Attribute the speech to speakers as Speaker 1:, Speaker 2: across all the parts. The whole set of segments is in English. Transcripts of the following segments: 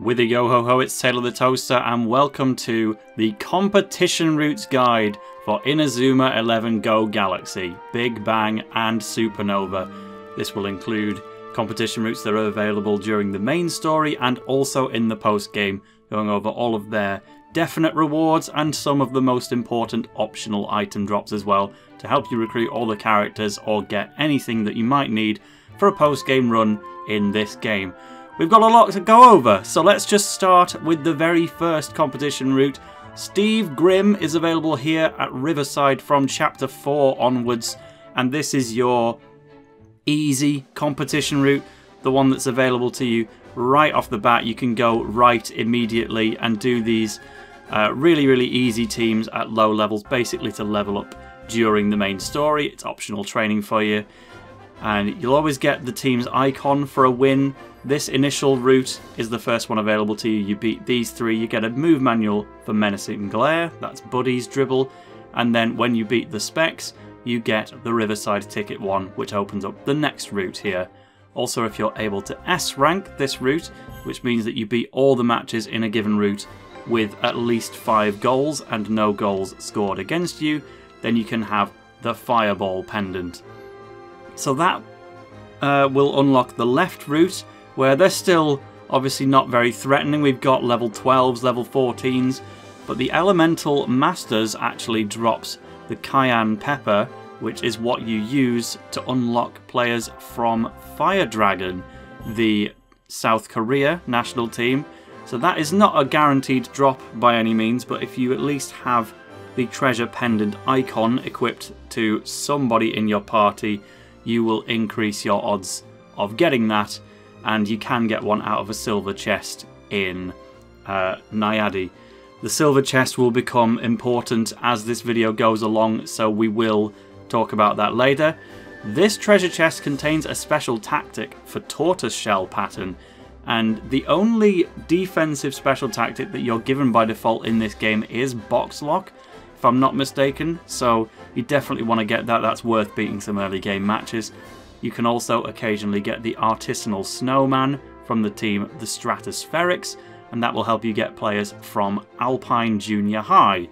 Speaker 1: With a yo ho ho, it's Tale of the Toaster, and welcome to the Competition Routes Guide for Inazuma 11 Go Galaxy, Big Bang, and Supernova. This will include competition routes that are available during the main story and also in the post game, going over all of their definite rewards and some of the most important optional item drops as well to help you recruit all the characters or get anything that you might need for a post game run in this game. We've got a lot to go over, so let's just start with the very first competition route. Steve Grim is available here at Riverside from Chapter 4 onwards, and this is your easy competition route, the one that's available to you right off the bat. You can go right immediately and do these uh, really, really easy teams at low levels, basically to level up during the main story. It's optional training for you and you'll always get the team's icon for a win. This initial route is the first one available to you. You beat these three, you get a move manual for Menacing Glare, that's Buddy's Dribble, and then when you beat the specs, you get the Riverside Ticket one, which opens up the next route here. Also, if you're able to S rank this route, which means that you beat all the matches in a given route with at least 5 goals and no goals scored against you, then you can have the Fireball Pendant. So that uh, will unlock the left route, where they're still obviously not very threatening. We've got level 12s, level 14s, but the Elemental Masters actually drops the Cayenne Pepper, which is what you use to unlock players from Fire Dragon, the South Korea national team. So that is not a guaranteed drop by any means, but if you at least have the treasure pendant icon equipped to somebody in your party, you will increase your odds of getting that, and you can get one out of a silver chest in uh. The silver chest will become important as this video goes along, so we will talk about that later. This treasure chest contains a special tactic for tortoise shell pattern, and the only defensive special tactic that you're given by default in this game is box lock, if I'm not mistaken, so you definitely want to get that, that's worth beating some early game matches. You can also occasionally get the Artisanal Snowman from the team The Stratospherics, and that will help you get players from Alpine Junior High.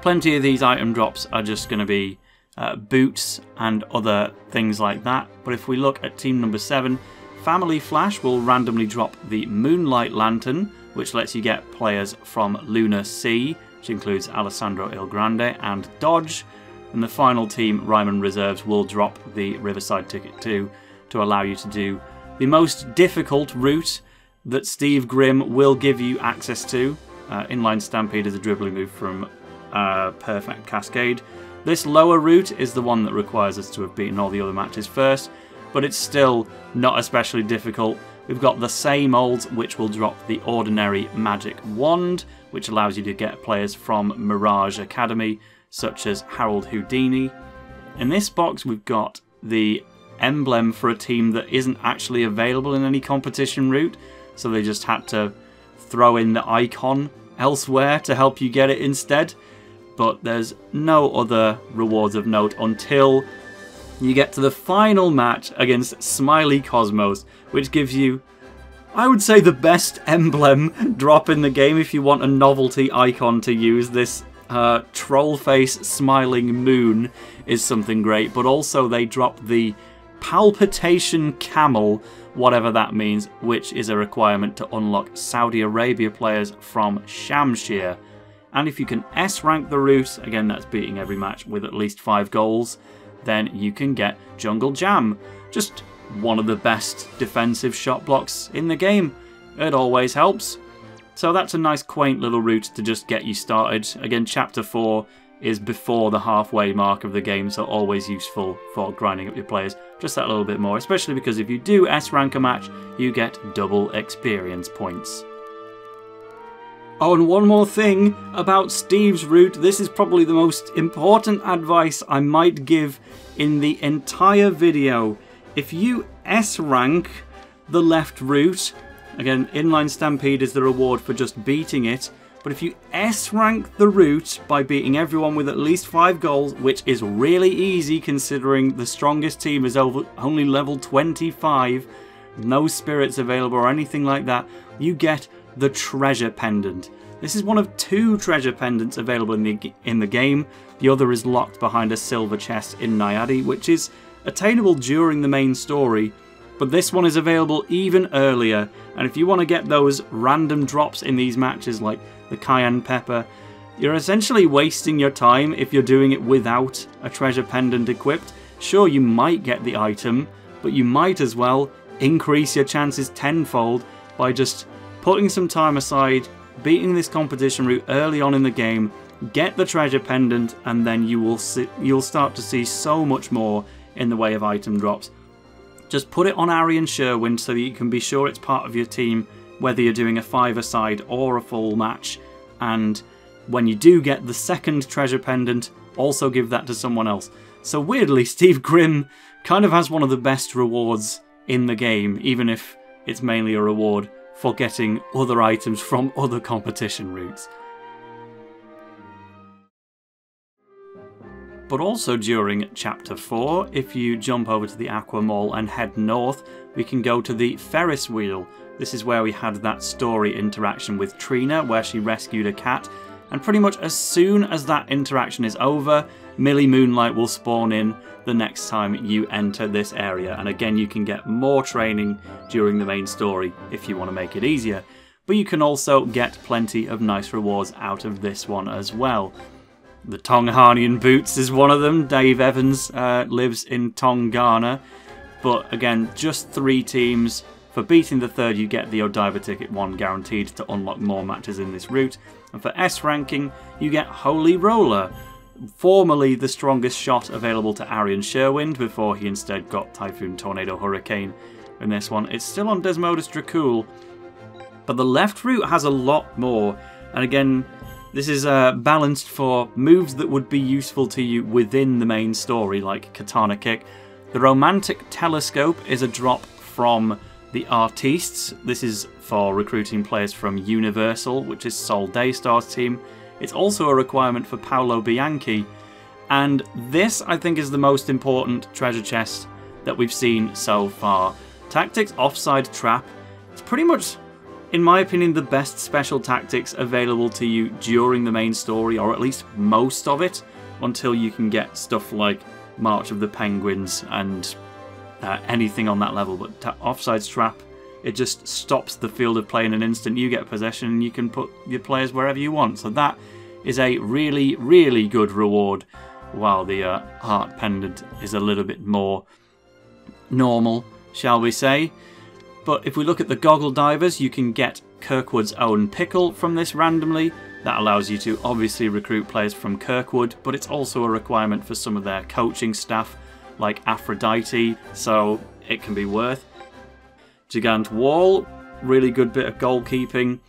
Speaker 1: Plenty of these item drops are just going to be uh, boots and other things like that, but if we look at team number 7, Family Flash will randomly drop the Moonlight Lantern, which lets you get players from Lunar Sea, which includes Alessandro Il Grande and Dodge. And the final team, Raimon Reserves, will drop the Riverside Ticket 2 to allow you to do the most difficult route that Steve Grim will give you access to. Uh, inline Stampede is a dribbling move from uh, Perfect Cascade. This lower route is the one that requires us to have beaten all the other matches first, but it's still not especially difficult. We've got the same old, which will drop the ordinary magic wand, which allows you to get players from Mirage Academy, such as Harold Houdini. In this box, we've got the emblem for a team that isn't actually available in any competition route, so they just had to throw in the icon elsewhere to help you get it instead. But there's no other rewards of note until you get to the final match against Smiley Cosmos, which gives you, I would say, the best emblem drop in the game if you want a novelty icon to use. This uh, troll face smiling moon is something great, but also they drop the palpitation camel, whatever that means, which is a requirement to unlock Saudi Arabia players from Shamshir. And if you can S rank the route, again that's beating every match with at least 5 goals, then you can get Jungle Jam. Just one of the best defensive shot blocks in the game. It always helps. So that's a nice quaint little route to just get you started. Again, Chapter 4 is before the halfway mark of the game, so always useful for grinding up your players just that little bit more, especially because if you do S rank a match, you get double experience points. Oh, and one more thing about Steve's route. This is probably the most important advice I might give in the entire video. If you S rank the left route, again, Inline Stampede is the reward for just beating it, but if you S rank the route by beating everyone with at least 5 goals, which is really easy considering the strongest team is over only level 25, no spirits available or anything like that, you get the treasure pendant. This is one of two treasure pendants available in the, in the game. The other is locked behind a silver chest in Naiadi, which is attainable during the main story, but this one is available even earlier. And if you want to get those random drops in these matches, like the cayenne pepper, you're essentially wasting your time if you're doing it without a treasure pendant equipped. Sure, you might get the item, but you might as well increase your chances tenfold by just putting some time aside, beating this competition route early on in the game, get the treasure pendant, and then you will see, you'll start to see so much more in the way of item drops. Just put it on Arion Sherwind so that you can be sure it's part of your team, whether you're doing a five-a-side or a full match, and when you do get the second treasure pendant, also give that to someone else. So weirdly, Steve Grim kind of has one of the best rewards in the game, even if it's mainly a reward for getting other items from other competition routes. But also during Chapter 4, if you jump over to the Aqua Mall and head north, we can go to the Ferris wheel. This is where we had that story interaction with Trina, where she rescued a cat, and pretty much as soon as that interaction is over, Millie Moonlight will spawn in the next time you enter this area. And again, you can get more training during the main story if you want to make it easier. But you can also get plenty of nice rewards out of this one as well. The Tonghanian Boots is one of them. Dave Evans uh, lives in Tongana. But again, just three teams. For beating the third, you get the Odaiba Ticket 1 guaranteed to unlock more matches in this route. And for S ranking, you get Holy Roller, formerly the strongest shot available to Arion Sherwind before he instead got Typhoon Tornado Hurricane in this one. It's still on Desmodus Dracul, but the left route has a lot more. And again, this is uh, balanced for moves that would be useful to you within the main story, like Katana Kick. The Romantic Telescope is a drop from the Artistes. This is for recruiting players from Universal, which is Sol Daystar's team. It's also a requirement for Paolo Bianchi. And this, I think, is the most important treasure chest that we've seen so far. Tactics Offside Trap. It's pretty much in my opinion, the best special tactics available to you during the main story, or at least most of it, until you can get stuff like March of the Penguins and uh, anything on that level. But ta- Offsides Trap, it just stops the field of play in an instant. You get possession and you can put your players wherever you want. So that is a really, really good reward, while the uh, Heart Pendant is a little bit more normal, shall we say. But if we look at the goggle divers, you can get Kirkwood's own pickle from this randomly. That allows you to obviously recruit players from Kirkwood, but it's also a requirement for some of their coaching staff, like Aphrodite, so it can be worth. Gigant Wall, really good bit of goalkeeping.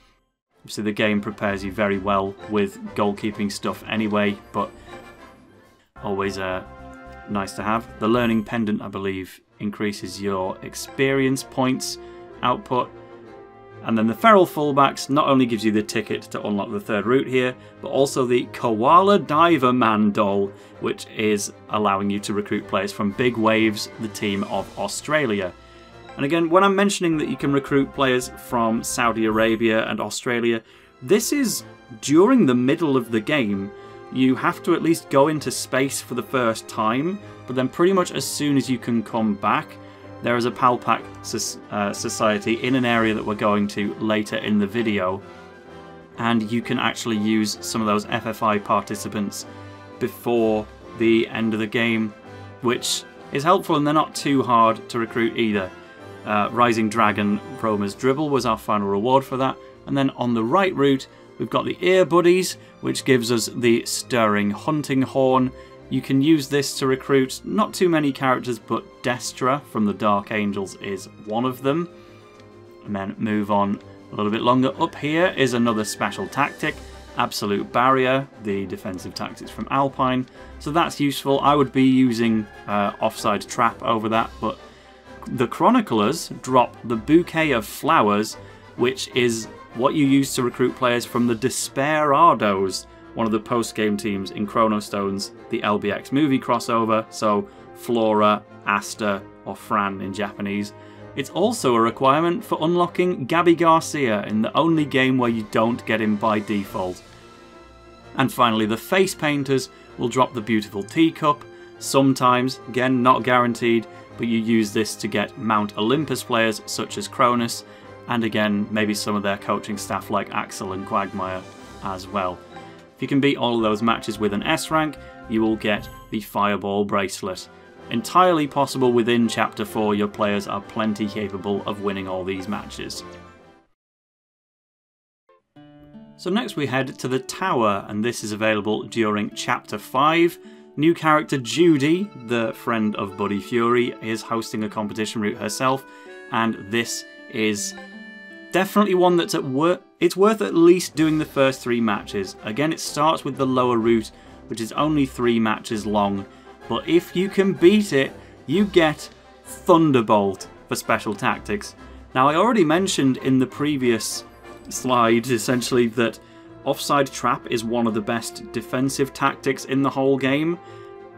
Speaker 1: Obviously the game prepares you very well with goalkeeping stuff anyway, but always uh, nice to have. The Learning Pendant, I believe, increases your experience points output. And then the Feral Fullbacks not only gives you the ticket to unlock the third route here, but also the Koala Diver Man doll, which is allowing you to recruit players from Big Waves, the team of Australia. And again, when I'm mentioning that you can recruit players from Saudi Arabia and Australia, this is during the middle of the game. You have to at least go into space for the first time, but then pretty much as soon as you can come back, there is a PalPack uh, society in an area that we're going to later in the video, and you can actually use some of those FFI participants before the end of the game, which is helpful and they're not too hard to recruit either. Uh, Rising Dragon Roma's Dribble was our final reward for that, and then on the right route we've got the Ear Buddies, which gives us the Stirring Hunting Horn, you can use this to recruit not too many characters, but Destra from the Dark Angels is one of them. And then move on a little bit longer. Up here is another special tactic, Absolute Barrier, the defensive tactics from Alpine. So that's useful. I would be using uh, Offside Trap over that, but the Chroniclers drop the Bouquet of Flowers, which is what you use to recruit players from the Desperados one of the post-game teams in Chrono Stones, the LBX movie crossover, so Flora, Asta, or Fran in Japanese. It's also a requirement for unlocking Gabi Garcia in the only game where you don't get him by default. And finally, the face painters will drop the beautiful teacup. Sometimes, again, not guaranteed, but you use this to get Mount Olympus players such as Cronus, and again, maybe some of their coaching staff like Axel and Quagmire as well. If you can beat all of those matches with an S rank, you will get the Fireball bracelet. Entirely possible within Chapter 4, your players are plenty capable of winning all these matches. So next we head to the Tower, and this is available during Chapter 5. New character Judie, the friend of Buddy Fury, is hosting a competition route herself, and this is definitely one that's at worth. It's worth at least doing the first three matches. Again, it starts with the lower route, which is only three matches long, but if you can beat it, you get Thunderbolt for special tactics. Now, I already mentioned in the previous slide essentially that offside trap is one of the best defensive tactics in the whole game.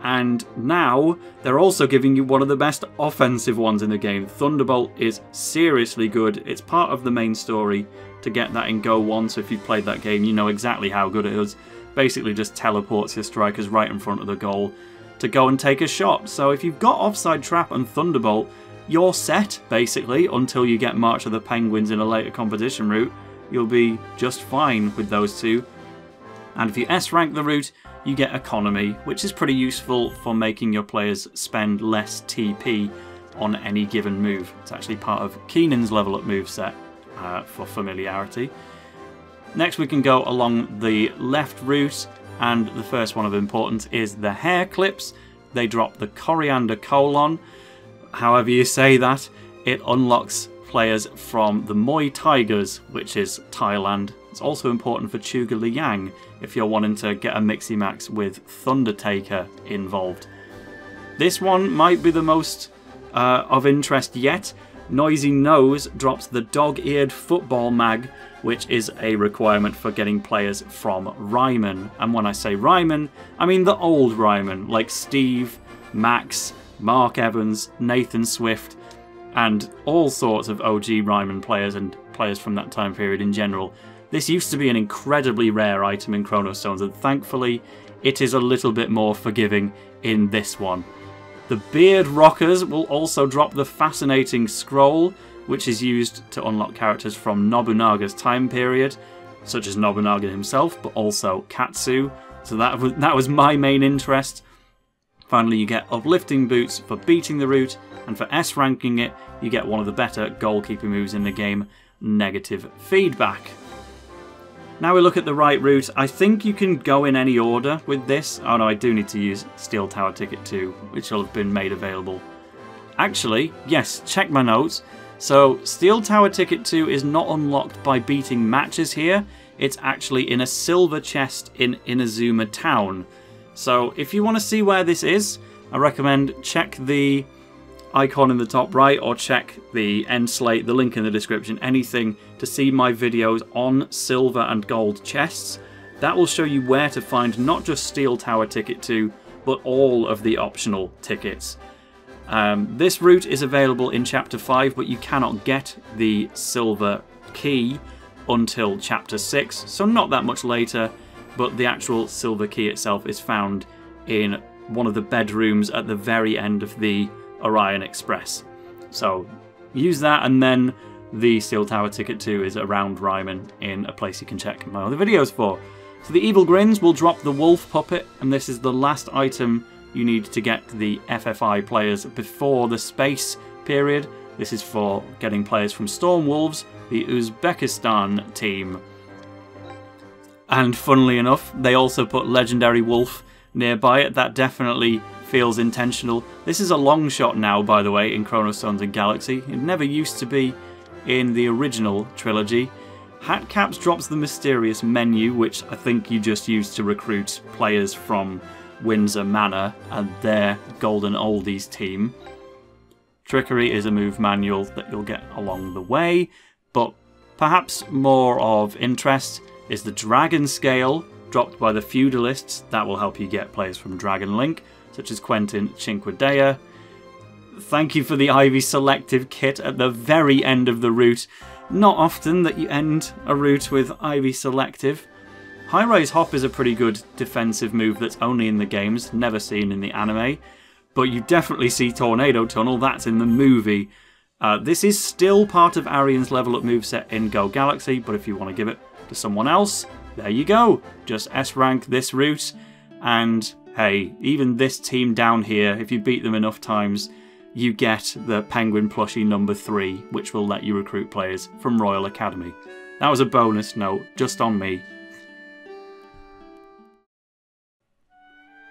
Speaker 1: And now they're also giving you one of the best offensive ones in the game. Thunderbolt is seriously good. It's part of the main story to get that in Go 1, so if you've played that game, you know exactly how good it is. Basically just teleports your strikers right in front of the goal to go and take a shot. So if you've got Offside Trap and Thunderbolt, you're set, basically, until you get March of the Penguins in a later competition route you'll be just fine with those two. And if you S rank the route, you get economy, which is pretty useful for making your players spend less TP on any given move. It's actually part of Keenan's level up move set uh, for familiarity. Next we can go along the left route and the first one of importance is the hair clips. They drop the coriander colon. However you say that, it unlocks players from the Muay Tigers, which is Thailand. It's also important for Chuga Liang if you're wanting to get a mixy max with Thundertaker involved. This one might be the most uh, of interest yet. Noisy Nose drops the dog-eared football mag, which is a requirement for getting players from Raimon. And when I say Raimon, I mean the old Raimon, like Steve, Max, Mark Evans, Nathan Swift, and all sorts of OG Raimon players and players from that time period in general. This used to be an incredibly rare item in Chrono Stones, and thankfully it is a little bit more forgiving in this one. The Beard Rockers will also drop the fascinating scroll, which is used to unlock characters from Nobunaga's time period, such as Nobunaga himself, but also Katsu. So that was, that was my main interest. Finally, you get uplifting boots for beating the route, and for S ranking it, you get one of the better goalkeeper moves in the game, negative feedback. Now we look at the right route. I think you can go in any order with this. Oh no, I do need to use Steel Tower Ticket 2, which will have been made available. Actually, yes, check my notes. So, Steel Tower Ticket 2 is not unlocked by beating matches here. It's actually in a silver chest in Inazuma Town. So, if you want to see where this is, I recommend check the icon in the top right or check the end slate, the link in the description, anything to see my videos on silver and gold chests. That will show you where to find not just Steel Tower Ticket 2, but all of the optional tickets. Um, this route is available in Chapter 5, but you cannot get the silver key until Chapter 6, so not that much later, but the actual silver key itself is found in one of the bedrooms at the very end of the Orion Express. So use that and then the Steel Tower Ticket too is around Raimon in a place you can check my other videos for. So the Evil Grins will drop the Wolf Puppet and this is the last item you need to get the FFI players before the space period. This is for getting players from Storm Wolves, the Uzbekistan team. And funnily enough, they also put Legendary Wolf nearby it. That definitely feels intentional. This is a long shot now, by the way, in Chrono Stones and Galaxy. It never used to be in the original trilogy. Hatcaps drops the mysterious menu, which I think you just use to recruit players from Windsor Manor and their Golden Oldies team. Trickery is a move manual that you'll get along the way, but perhaps more of interest is the Dragon Scale, dropped by the Feudalists. That will help you get players from Dragon Link such as Quentin Cinquedea. thank you for the Ivy Selective kit at the very end of the route. Not often that you end a route with Ivy Selective. High Rise Hop is a pretty good defensive move that's only in the games, never seen in the anime. But you definitely see Tornado Tunnel, that's in the movie. Uh, this is still part of Arion's level up moveset in Go Galaxy, but if you want to give it to someone else, there you go. Just S rank this route, and hey, even this team down here, if you beat them enough times, you get the Penguin plushie number 3, which will let you recruit players from Royal Academy. That was a bonus note, just on me.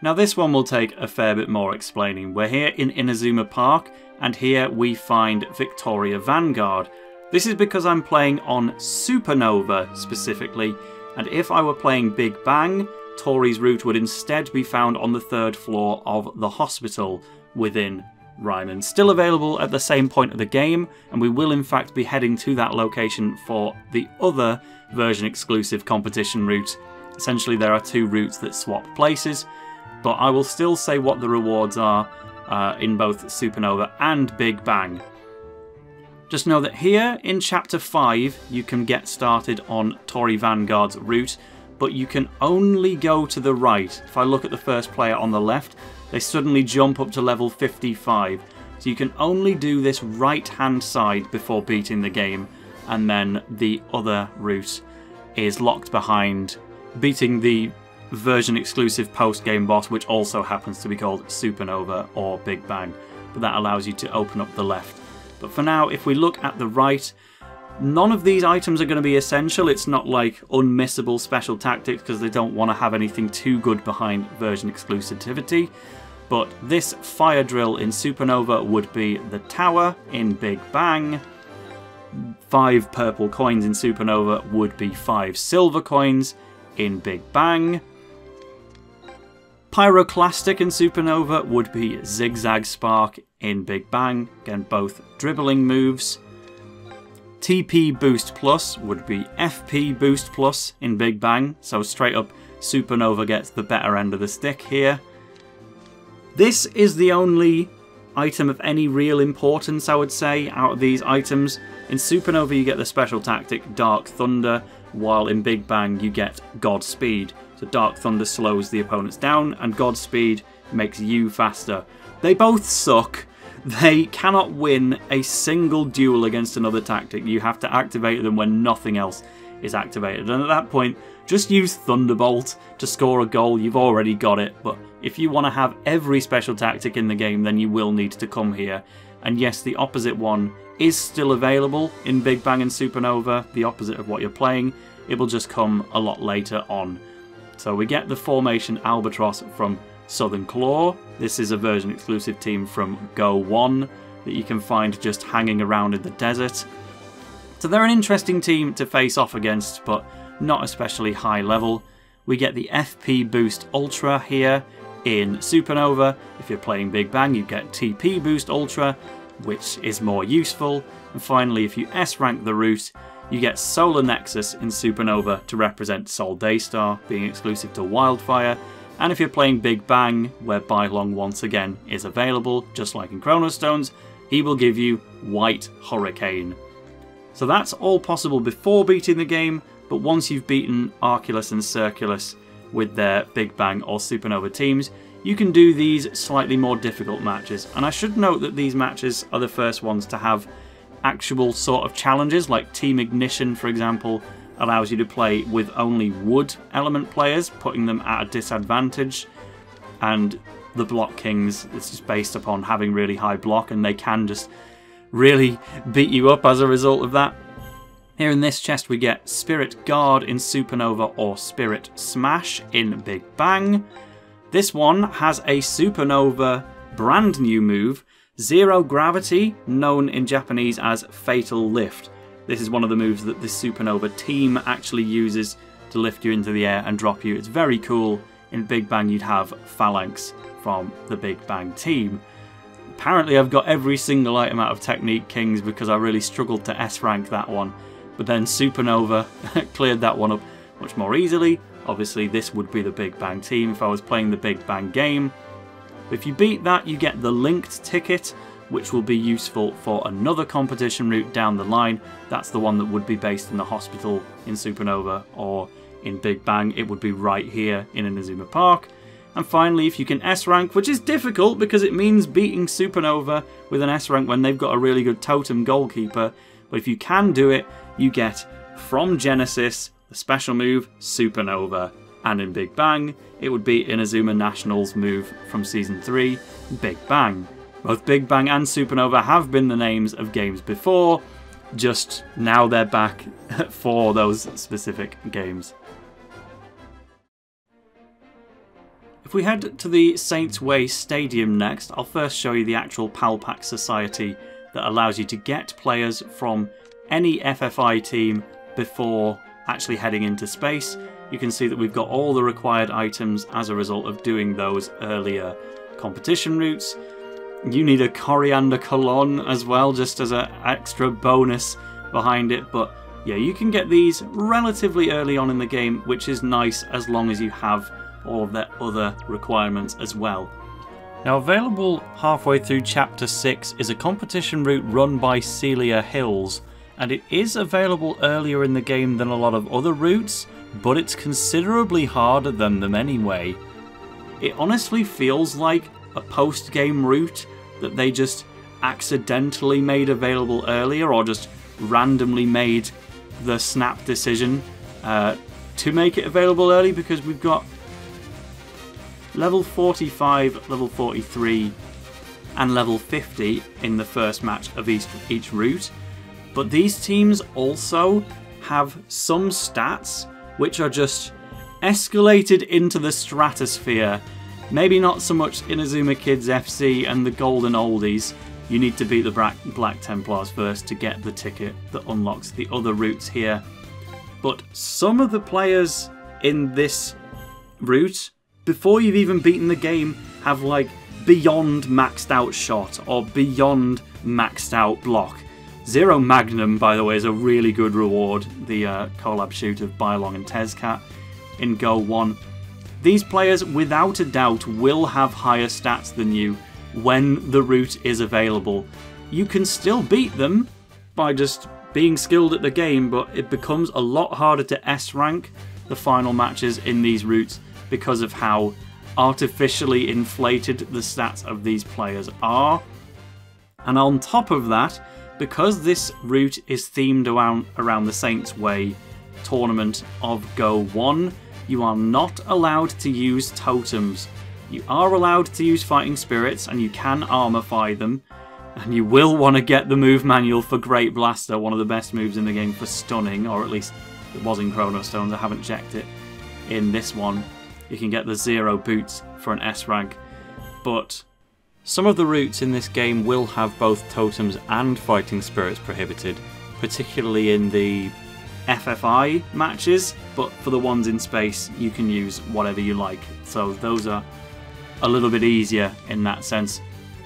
Speaker 1: Now this one will take a fair bit more explaining. We're here in Inazuma Park, and here we find Victoria Vanguard. This is because I'm playing on Supernova specifically, and if I were playing Big Bang, Tori's route would instead be found on the third floor of the hospital within Raimon. Still available at the same point of the game, and we will in fact be heading to that location for the other version exclusive competition route. Essentially, there are two routes that swap places, but I will still say what the rewards are uh, in both Supernova and Big Bang. Just know that here in Chapter 5 you can get started on Tori Vanguard's route, but you can only go to the right. If I look at the first player on the left, they suddenly jump up to level 55. So you can only do this right hand side before beating the game, and then the other route is locked behind beating the version exclusive post game boss, which also happens to be called Supernova or Big Bang. But that allows you to open up the left. But for now, if we look at the right, none of these items are going to be essential. It's not like unmissable special tactics because they don't want to have anything too good behind version exclusivity but this fire drill in Supernova would be the tower in Big Bang. Five purple coins in Supernova would be five silver coins in Big Bang. Pyroclastic in Supernova would be Zigzag Spark in Big Bang, again both dribbling moves. TP Boost Plus would be FP Boost Plus in Big Bang, so straight up Supernova gets the better end of the stick here. This is the only item of any real importance, I would say, out of these items. In Supernova you get the special tactic Dark Thunder, while in Big Bang you get Godspeed. So Dark Thunder slows the opponents down, and Godspeed makes you faster. They both suck. They cannot win a single duel against another tactic. You have to activate them when nothing else is activated. And at that point, just use Thunderbolt to score a goal. You've already got it. But if you want to have every special tactic in the game, then you will need to come here. And yes, the opposite one is still available in Big Bang and Supernova, the opposite of what you're playing. It will just come a lot later on. So we get the formation Albatross from Southern Claw. This is a version exclusive team from Go 1 that you can find just hanging around in the desert. So they're an interesting team to face off against, but not especially high level. We get the FP Boost Ultra here in Supernova. If you're playing Big Bang, you get TP Boost Ultra, which is more useful. And finally, if you S rank the route, you get Solar Nexus in Supernova to represent Sol Daystar, being exclusive to Wildfire. And if you're playing Big Bang, where Bailong once again is available, just like in Chrono Stones, he will give you White Hurricane. So that's all possible before beating the game, but once you've beaten Arculus and Circulus with their Big Bang or Supernova teams, you can do these slightly more difficult matches. And I should note that these matches are the first ones to have actual sort of challenges, like Team Ignition, for example, allows you to play with only wood element players, putting them at a disadvantage. And the Block Kings, it's just based upon having really high block, and they can just really beat you up as a result of that. Here in this chest we get Spirit Guard in Supernova or Spirit Smash in Big Bang. This one has a Supernova brand new move, Zero Gravity, known in Japanese as Fatal Lift. This is one of the moves that this Supernova team actually uses to lift you into the air and drop you. It's very cool. In Big Bang you'd have Phalanx from the Big Bang team. Apparently I've got every single item out of Technique Kings because I really struggled to S-rank that one. But then Supernova cleared that one up much more easily. Obviously this would be the Big Bang team if I was playing the Big Bang game. If you beat that you get the linked ticket which will be useful for another competition route down the line. That's the one that would be based in the hospital in Supernova or in Big Bang. It would be right here in Inazuma Park. And finally, if you can S rank, which is difficult because it means beating Supernova with an S rank when they've got a really good totem goalkeeper. But if you can do it, you get from Genesis the special move Supernova. And in Big Bang, it would be Inazuma National's move from Season 3, Big Bang. Both Big Bang and Supernova have been the names of games before, just now they're back for those specific games. If we head to the Saints Way Stadium next, I'll first show you the actual PalPack Society that allows you to get players from any FFI team before actually heading into space. You can see that we've got all the required items as a result of doing those earlier competition routes. You need a coriander colon as well, just as an extra bonus behind it, but yeah, you can get these relatively early on in the game, which is nice as long as you have all of their other requirements as well. Now available halfway through chapter 6 is a competition route run by Celia Hills, and it is available earlier in the game than a lot of other routes, but it's considerably harder than them anyway. It honestly feels like a post-game route that they just accidentally made available earlier or just randomly made the snap decision uh, to make it available early because we've got level 45, level 43 and level 50 in the first match of each, each route. But these teams also have some stats which are just escalated into the stratosphere Maybe not so much Inazuma Kids FC and the Golden Oldies. You need to beat the Black, Templars first to get the ticket that unlocks the other routes here. But some of the players in this route, before you've even beaten the game, have like beyond maxed out shot or beyond maxed out block. Zero Magnum, by the way, is a really good reward. The uh, collab shoot of Bailong and Tezcat in Go 1. These players, without a doubt, will have higher stats than you when the route is available. You can still beat them by just being skilled at the game, but it becomes a lot harder to S rank the final matches in these routes because of how artificially inflated the stats of these players are. And on top of that, because this route is themed around, around the Saints Way tournament of Go 1, you are not allowed to use totems. You are allowed to use fighting spirits and you can armorify them. And you will want to get the move manual for Great Blaster, one of the best moves in the game for stunning, or at least it was in Chrono Stones, I haven't checked it in this one. You can get the zero boots for an S rank. But some of the routes in this game will have both totems and fighting spirits prohibited, particularly in the FFI matches, but for the ones in space, you can use whatever you like. So those are a little bit easier in that sense.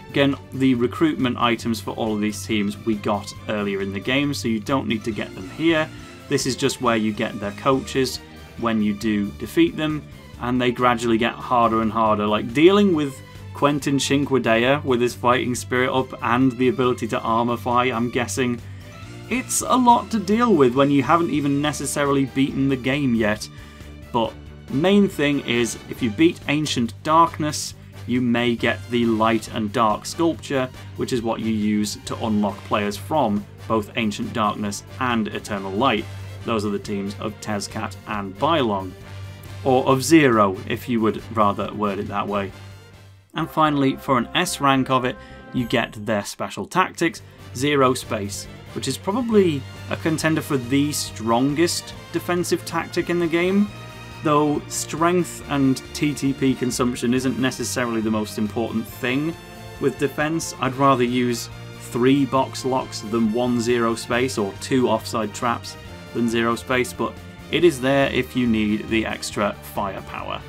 Speaker 1: Again, the recruitment items for all of these teams we got earlier in the game, so you don't need to get them here. This is just where you get their coaches when you do defeat them, and they gradually get harder and harder. Like dealing with Quentin Cinquedea with his fighting spirit up and the ability to armorify, I'm guessing it's a lot to deal with when you haven't even necessarily beaten the game yet. But main thing is, if you beat Ancient Darkness, you may get the Light and Dark Sculpture, which is what you use to unlock players from both Ancient Darkness and Eternal Light. Those are the teams of Tezcat and Bailong. Or of Zero, if you would rather word it that way. And finally, for an S rank of it, you get their special tactics, Zero Space, which is probably a contender for the strongest defensive tactic in the game, though strength and TTP consumption isn't necessarily the most important thing with defense. I'd rather use three box locks than one zero space or two offside traps than zero space, but it is there if you need the extra firepower.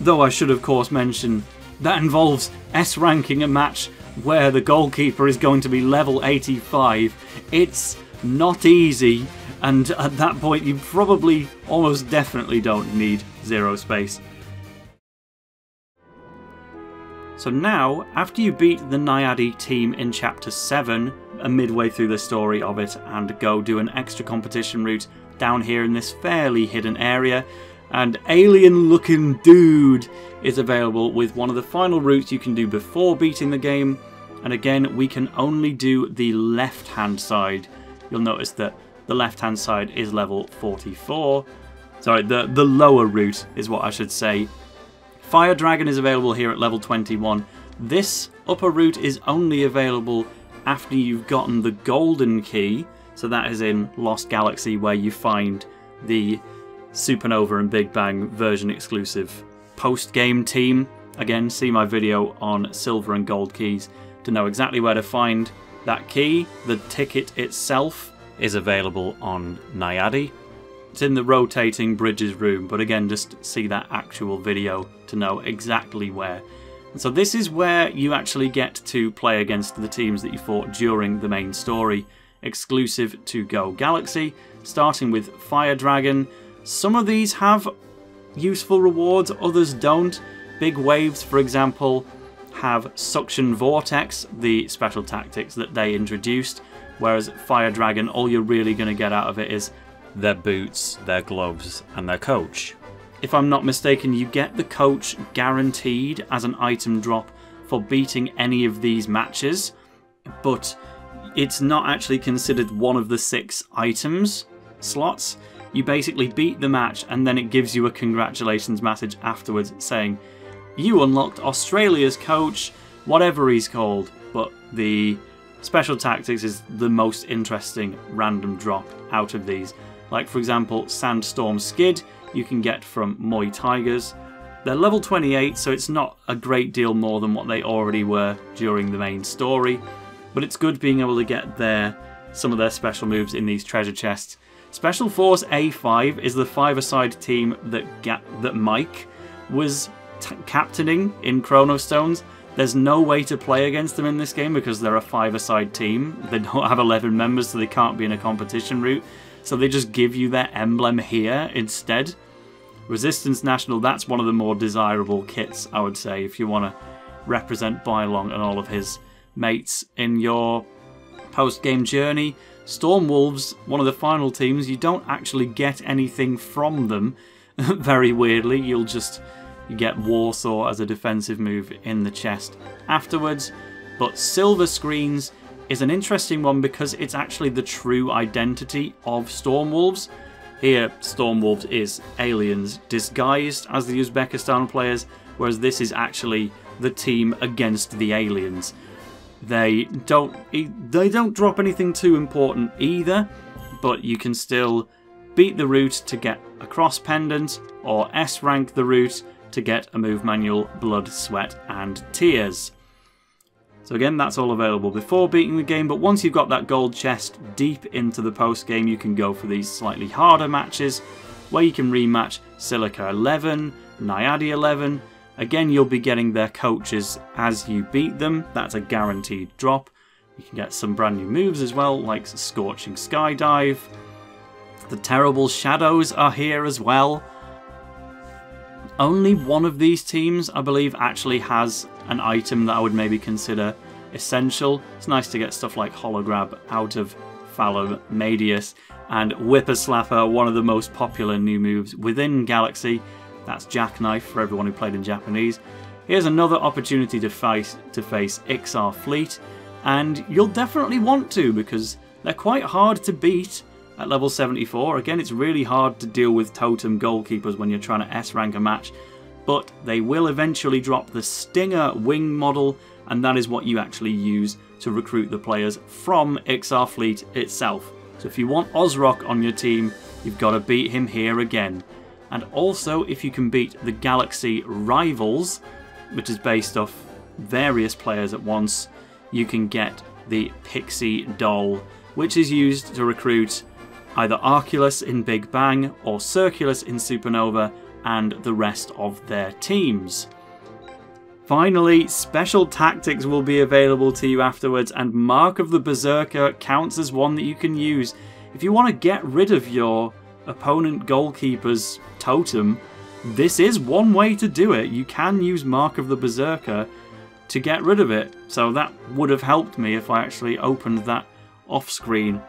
Speaker 1: Though I should of course mention that involves S ranking a match where the goalkeeper is going to be level 85. It's not easy, and at that point, you probably almost definitely don't need zero space. So now, after you beat the Naiadi team in Chapter 7, a midway through the story of it, and go do an extra competition route down here in this fairly hidden area, and alien looking dude is available with one of the final routes you can do before beating the game. And again, we can only do the left hand side. You'll notice that the left hand side is level 44. Sorry, the, the lower route is what I should say. Fire Dragon is available here at level 21. This upper route is only available after you've gotten the golden key. So that is in Lost Galaxy where you find the Supernova and Big Bang version exclusive post-game team. Again, see my video on silver and gold keys to know exactly where to find that key. The ticket itself is available on Naiadi. It's in the rotating bridges room, but again, just see that actual video to know exactly where. And so this is where you actually get to play against the teams that you fought during the main story, exclusive to Go Galaxy, starting with Fire Dragon, some of these have useful rewards, others don't. Big Waves, for example, have Suction Vortex, the special tactics that they introduced, whereas Fire Dragon, all you're really going to get out of it is their boots, their gloves, and their coach. If I'm not mistaken, you get the coach guaranteed as an item drop for beating any of these matches, but it's not actually considered one of the six items slots. You basically beat the match and then it gives you a congratulations message afterwards saying, You unlocked Australia's coach, whatever he's called. But the special tactics is the most interesting random drop out of these. Like, for example, Sandstorm Skid, you can get from Muay Tigers. They're level 28, so it's not a great deal more than what they already were during the main story, but it's good being able to get their some of their special moves in these treasure chests Special Force A5 is the five-a-side team that that Mike was captaining in Chrono Stones. There's no way to play against them in this game because they're a five-a-side team. They don't have 11 members, so they can't be in a competition route. So they just give you their emblem here instead. Resistance National, that's one of the more desirable kits, I would say, if you want to represent Bailong and all of his mates in your post-game journey. Storm Wolves, one of the final teams, you don't actually get anything from them. Very weirdly, you'll just get Warsaw as a defensive move in the chest afterwards. But Silver Screens is an interesting one because it's actually the true identity of Storm Wolves. Here, Storm Wolves is aliens disguised as the Uzbekistan players, whereas this is actually the team against the aliens. They don't they don't drop anything too important either, but you can still beat the route to get a cross pendant or S rank the route to get a move manual, blood, sweat and tears. So again, that's all available before beating the game, but once you've got that gold chest deep into the post game, you can go for these slightly harder matches where you can rematch Silica 11, Naiadi 11, Again, you'll be getting their coaches as you beat them. That's a guaranteed drop. You can get some brand new moves as well, like Scorching Skydive. The Terrible Shadows are here as well. Only one of these teams, I believe, actually has an item that I would maybe consider essential. It's nice to get stuff like Holograb out of Falam Medius and Whipper Slapper, one of the most popular new moves within Galaxy. That's Jackknife for everyone who played in Japanese. Here's another opportunity to face to face Ixar Fleet, and you'll definitely want to because they're quite hard to beat at level 74. Again, it's really hard to deal with totem goalkeepers when you're trying to S rank a match, but they will eventually drop the Stinger wing model, and that is what you actually use to recruit the players from Ixar Fleet itself. So if you want Ozrock on your team, you've got to beat him here again. And also, if you can beat the Galaxy Rivals, which is based off various players at once, you can get the Pixie Doll, which is used to recruit either Arculus in Big Bang or Circulus in Supernova and the rest of their teams. Finally, special tactics will be available to you afterwards, and Mark of the Berserker counts as one that you can use. If you want to get rid of your opponent goalkeeper's totem, this is one way to do it. You can use Mark of the Berserker to get rid of it. So that would have helped me if I actually opened that off screen.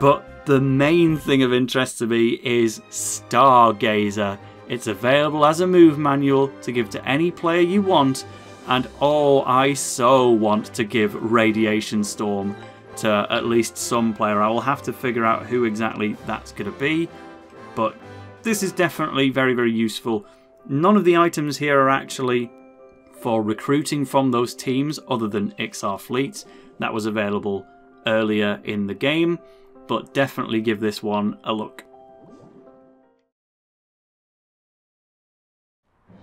Speaker 1: But the main thing of interest to me is Stargazer. It's available as a move manual to give to any player you want, and oh, I so want to give Radiation Storm to at least some player. I will have to figure out who exactly that's going to be, but this is definitely very, very useful. None of the items here are actually for recruiting from those teams other than Ixar fleets. That was available earlier in the game, but definitely give this one a look.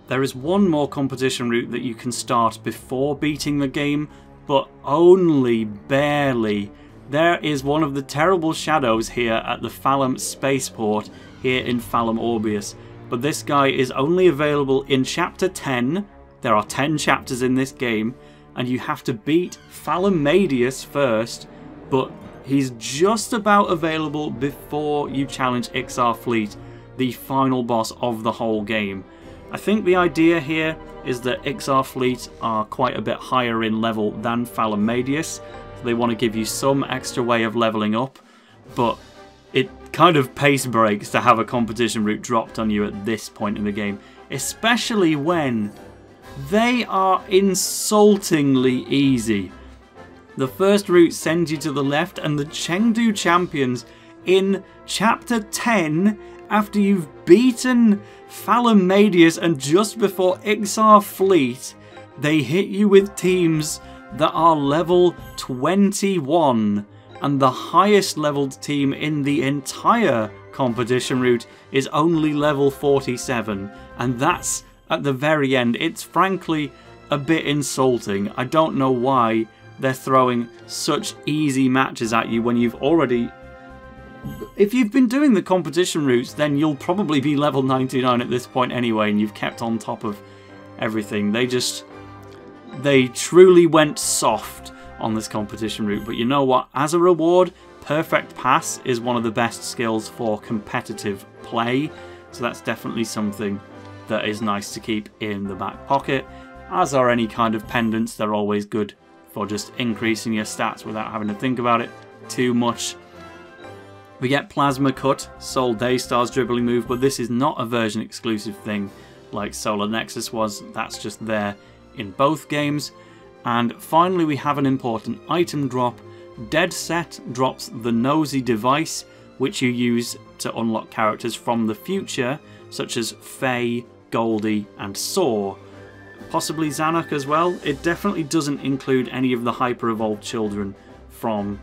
Speaker 1: There is one more competition route that you can start before beating the game, but only barely. There is one of the terrible shadows here at the Falam spaceport here in Falam Orbius, but this guy is only available in Chapter 10. There are 10 chapters in this game, and you have to beat Falam Medius first, but he's just about available before you challenge Ixar Fleet, the final boss of the whole game. I think the idea here is that Ixar Fleet are quite a bit higher in level than Falam Medius, so they want to give you some extra way of leveling up, but kind of pace breaks to have a competition route dropped on you at this point in the game, especially when they are insultingly easy. The first route sends you to the left and the Chengdu champions in chapter 10 after you've beaten Falam Medius and just before Ixar Fleet, they hit you with teams that are level 21 and the highest leveled team in the entire competition route is only level 47 and that's at the very end. It's frankly a bit insulting. I don't know why they're throwing such easy matches at you when you've already if you've been doing the competition routes, then you'll probably be level 99 at this point anyway, and you've kept on top of everything. They just... They truly went soft on this competition route, but you know what? As a reward, Perfect Pass is one of the best skills for competitive play, so that's definitely something that is nice to keep in the back pocket. As are any kind of pendants, they're always good for just increasing your stats without having to think about it too much. We get Plasma Cut, Sol Daystar's dribbling move, but this is not a version exclusive thing like Solar Nexus was, that's just there in both games. And finally we have an important item drop. Dead Set drops the Nosy device, which you use to unlock characters from the future, such as Faye, Goldie and Saw. Possibly Zanark as well. It definitely doesn't include any of the hyper evolved children from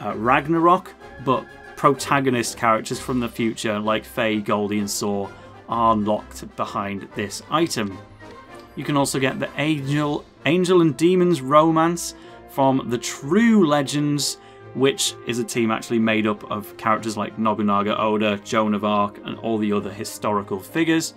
Speaker 1: uh, Ragnarok, but protagonist characters from the future like Faye, Goldie and Saw are locked behind this item. You can also get the Angel, Angel and Demons romance from the True Legends, which is a team actually made up of characters like Nobunaga Oda, Joan of Arc, and all the other historical figures,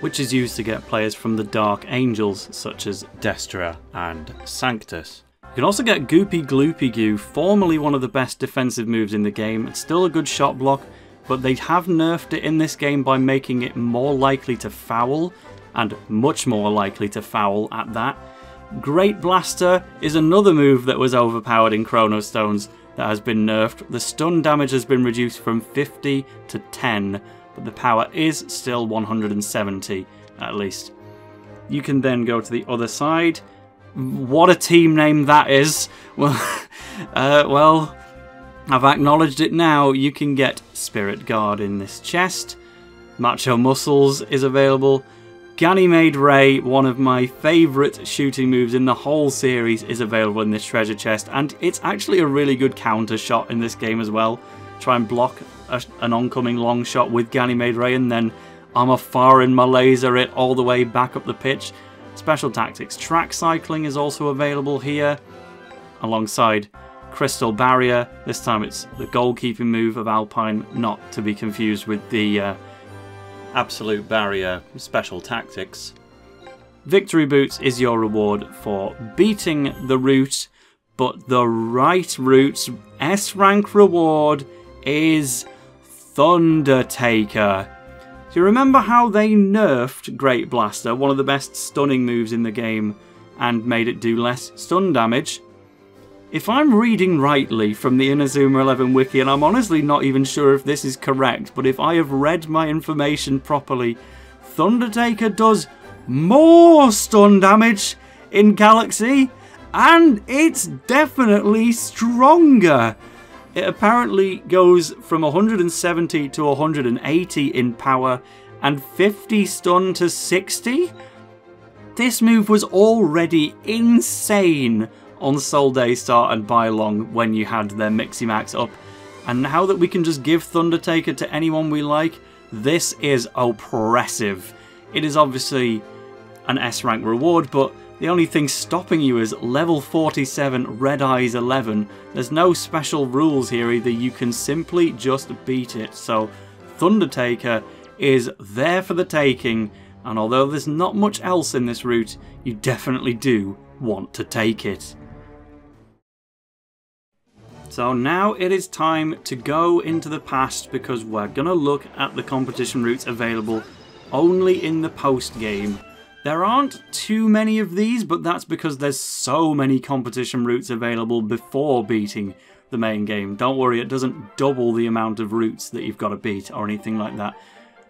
Speaker 1: which is used to get players from the Dark Angels such as Destra and Sanctus. You can also get Goopy Gloopy Goo, formerly one of the best defensive moves in the game. It's still a good shot block, but they have nerfed it in this game by making it more likely to foul, and much more likely to foul at that. Great Blaster is another move that was overpowered in Chrono Stones that has been nerfed. The stun damage has been reduced from 50 to 10, but the power is still 170 at least. You can then go to the other side what a team name that is. Well, uh, well, I've acknowledged it now. You can get Spirit Guard in this chest. Macho Muscles is available. Ganymede Ray, one of my favourite shooting moves in the whole series, is available in this treasure chest, and it's actually a really good counter shot in this game as well. Try and block a, an oncoming long shot with Ganymede Ray, and then I'm a firing my laser it all the way back up the pitch. Special Tactics Track Cycling is also available here, alongside Crystal Barrier. This time it's the goalkeeping move of Alpine, not to be confused with the uh, Absolute Barrier Special Tactics. Victory Boots is your reward for beating the route, but the right route's S rank reward is Thundertaker. Do you remember how they nerfed Great Blaster, one of the best stunning moves in the game, and made it do less stun damage. If I'm reading rightly from the Inazuma 11 wiki, and I'm honestly not even sure if this is correct, but if I have read my information properly, Thundertaker does more stun damage in Galaxy, and it's definitely stronger. It apparently goes from 170 to 180 in power and 50 stun to 60. This move was already insane on Sol Daystar and Bailong when you had their Miximax up. And now that we can just give Thundertaker to anyone we like, this is oppressive. It is obviously an S rank reward, but the only thing stopping you is level 47 Red Eyes 11. There's no special rules here either, you can simply just beat it. So Thundertaker is there for the taking, and although there's not much else in this route, you definitely do want to take it. So now it is time to go into the past because we're going to look at the competition routes available only in the post game there aren't too many of these, but that's because there's so many competition routes available before beating the main game. Don't worry, it doesn't double the amount of routes that you've got to beat or anything like that.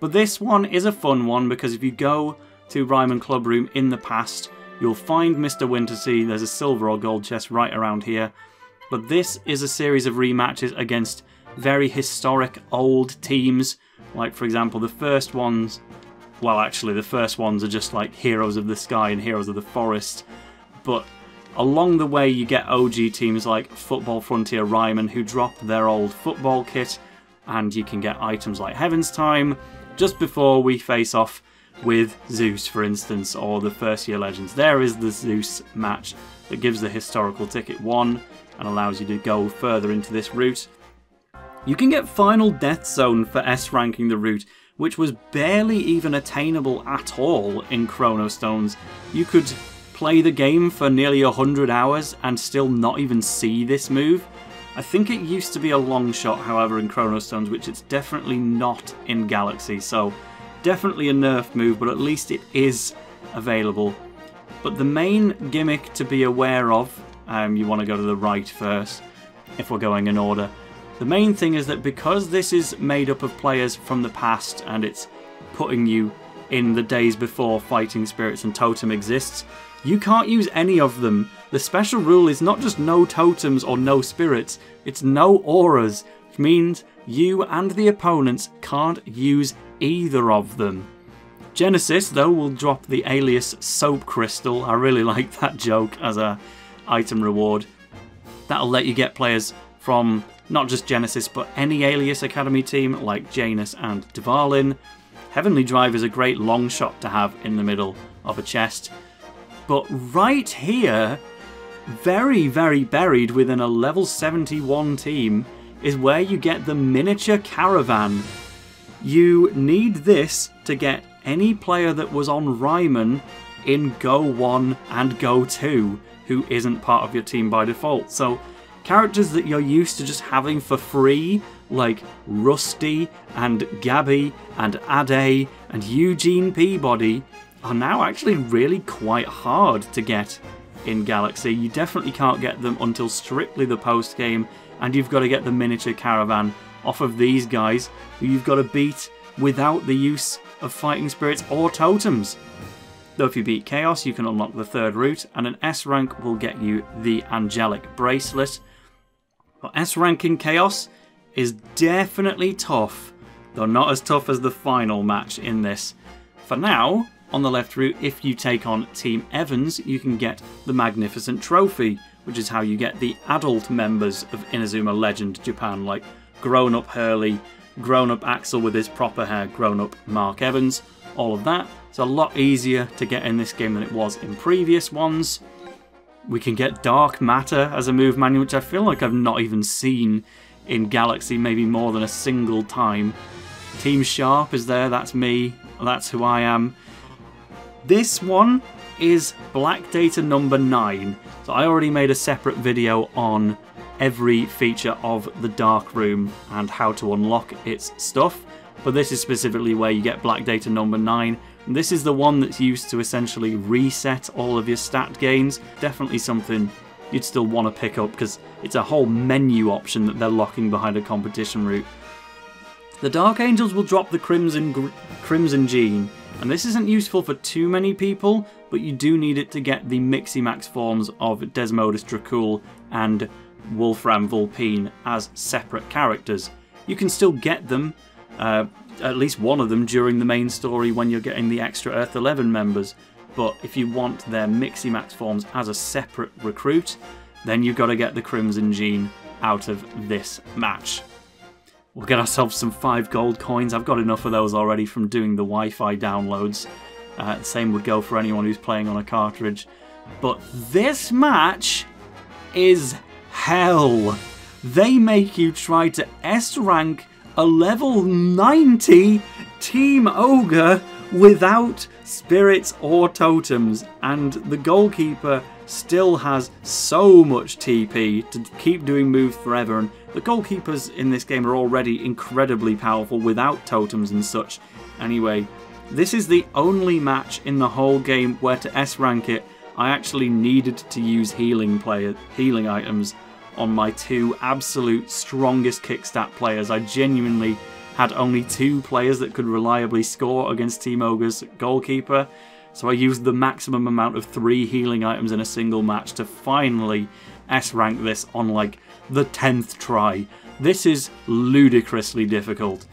Speaker 1: But this one is a fun one because if you go to Raimon Club Room in the past, you'll find Mr. Wintersea. There's a silver or gold chest right around here. But this is a series of rematches against very historic old teams. Like, for example, the first ones well, actually, the first ones are just like Heroes of the Sky and Heroes of the Forest. But along the way, you get OG teams like Football Frontier Raimon who drop their old football kit, and you can get items like Heaven's Time just before we face off with Zeus, for instance, or the First Year Legends. There is the Zeus match that gives the historical ticket one and allows you to go further into this route. You can get Final Death Zone for S ranking the route, which was barely even attainable at all in Chrono Stones. You could play the game for nearly 100 hours and still not even see this move. I think it used to be a long shot, however, in Chrono Stones, which it's definitely not in Galaxy, so definitely a nerf move, but at least it is available. But the main gimmick to be aware of, um, you want to go to the right first, if we're going in order, the main thing is that because this is made up of players from the past and it's putting you in the days before Fighting Spirits and Totem exists, you can't use any of them. The special rule is not just no totems or no spirits, it's no auras, which means you and the opponents can't use either of them. Genesis, though, will drop the alias Soap Crystal. I really like that joke as a item reward. That'll let you get players from not just Genesis, but any Alius Academy team like Janus and Dvalin. Heavenly Drive is a great long shot to have in the middle of a chest. But right here, very, very buried within a level 71 team, is where you get the miniature caravan. You need this to get any player that was on Raimon in Go 1 and Go 2 who isn't part of your team by default. So Characters that you're used to just having for free, like Rusty and Gabby and Ade and Eugene Peabody, are now actually really quite hard to get in Galaxy. You definitely can't get them until strictly the post game, and you've got to get the miniature caravan off of these guys who you've got to beat without the use of fighting spirits or totems. Though if you beat Chaos, you can unlock the third route, and an S rank will get you the Angelic Bracelet, but S ranking Chaos is definitely tough, though not as tough as the final match in this. For now, on the left route, if you take on Team Evans, you can get the Magnificent Trophy, which is how you get the adult members of Inazuma Legend Japan, like grown up Hurley, grown up Axel with his proper hair, grown up Mark Evans, all of that. It's a lot easier to get in this game than it was in previous ones. We can get Dark Matter as a move manual, which I feel like I've not even seen in Galaxy maybe more than a single time. Team Sharp is there, that's me, that's who I am. This one is Black Data number 9. So I already made a separate video on every feature of the Dark Room and how to unlock its stuff. but this is specifically where you get Black Data number 9. This is the one that's used to essentially reset all of your stat gains. Definitely something you'd still want to pick up because it's a whole menu option that they're locking behind a competition route. The Dark Angels will drop the Crimson, Crimson Gene, and this isn't useful for too many people, but you do need it to get the Miximax forms of Desmodus Dracul and Wolfram Vulpine as separate characters. You can still get them, uh, at least one of them, during the main story when you're getting the extra Earth 11 members, but if you want their Miximax forms as a separate recruit, then you've got to get the Crimson Gene out of this match. We'll get ourselves some 5 gold coins. I've got enough of those already from doing the Wi-Fi downloads. Uh, same would go for anyone who's playing on a cartridge. But this match is hell. They make you try to S-rank a level 90 Team Ogre without spirits or totems, and the goalkeeper still has so much TP to keep doing moves forever, and the goalkeepers in this game are already incredibly powerful without totems and such. Anyway, this is the only match in the whole game where to S rank it, I actually needed to use healing player healing items on my two absolute strongest kickstat players. I genuinely had only two players that could reliably score against Team Ogre's goalkeeper, so I used the maximum amount of three healing items in a single match to finally S-rank this on like the 10th try. This is ludicrously difficult.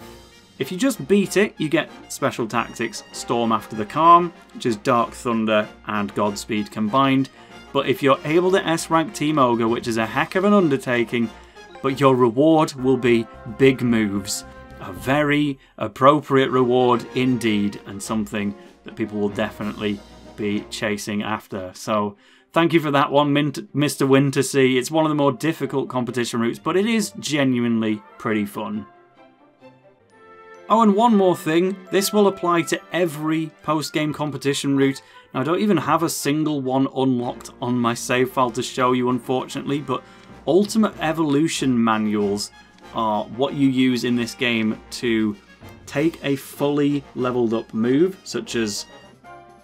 Speaker 1: If you just beat it, you get Special Tactics Storm After the Calm, which is Dark Thunder and Godspeed combined, but if you're able to S-rank Team Ogre, which is a heck of an undertaking, but your reward will be big moves. A very appropriate reward indeed, and something that people will definitely be chasing after. So thank you for that one, Mr. Wintersea. It's one of the more difficult competition routes, but it is genuinely pretty fun. Oh, and one more thing. This will apply to every post-game competition route. Now, I don't even have a single one unlocked on my save file to show you, unfortunately, but Ultimate Evolution manuals are what you use in this game to take a fully leveled up move, such as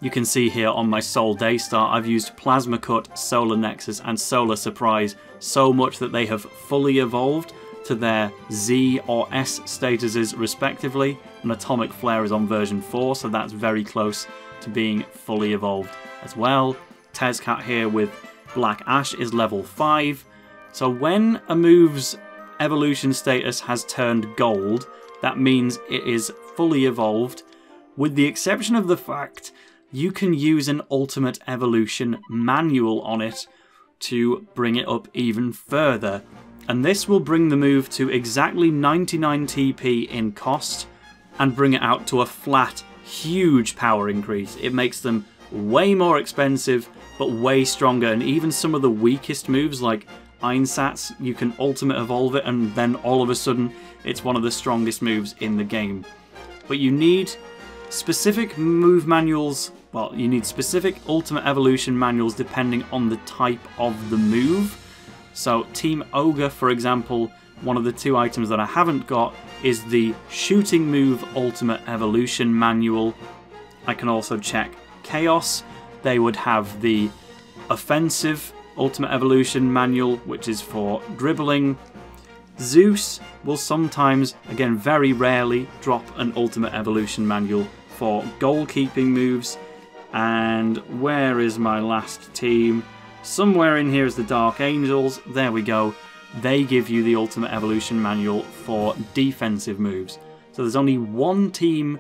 Speaker 1: you can see here on my Sol Daystar, I've used Plasma Cut, Solar Nexus and Solar Surprise so much that they have fully evolved to their Z or S statuses respectively, and Atomic Flare is on version 4, so that's very close to being fully evolved as well. Tezcat here with Black Ash is level 5, so when a move's evolution status has turned gold, that means it is fully evolved, with the exception of the fact you can use an Ultimate Evolution manual on it to bring it up even further. And this will bring the move to exactly 99 TP in cost and bring it out to a flat, huge power increase. It makes them way more expensive, but way stronger. And even some of the weakest moves like Einsatz, you can ultimate evolve it and then all of a sudden it's one of the strongest moves in the game. But you need specific move manuals, well, you need specific ultimate evolution manuals depending on the type of the move. So Team Ogre, for example, one of the two items that I haven't got is the Shooting Move Ultimate Evolution Manual. I can also check Chaos. They would have the Offensive Ultimate Evolution Manual, which is for dribbling. Zeus will sometimes, again very rarely, drop an Ultimate Evolution Manual for goalkeeping moves. And where is my last team? Somewhere in here is the Dark Angels. There we go. They give you the Ultimate Evolution Manual for defensive moves. So there's only one team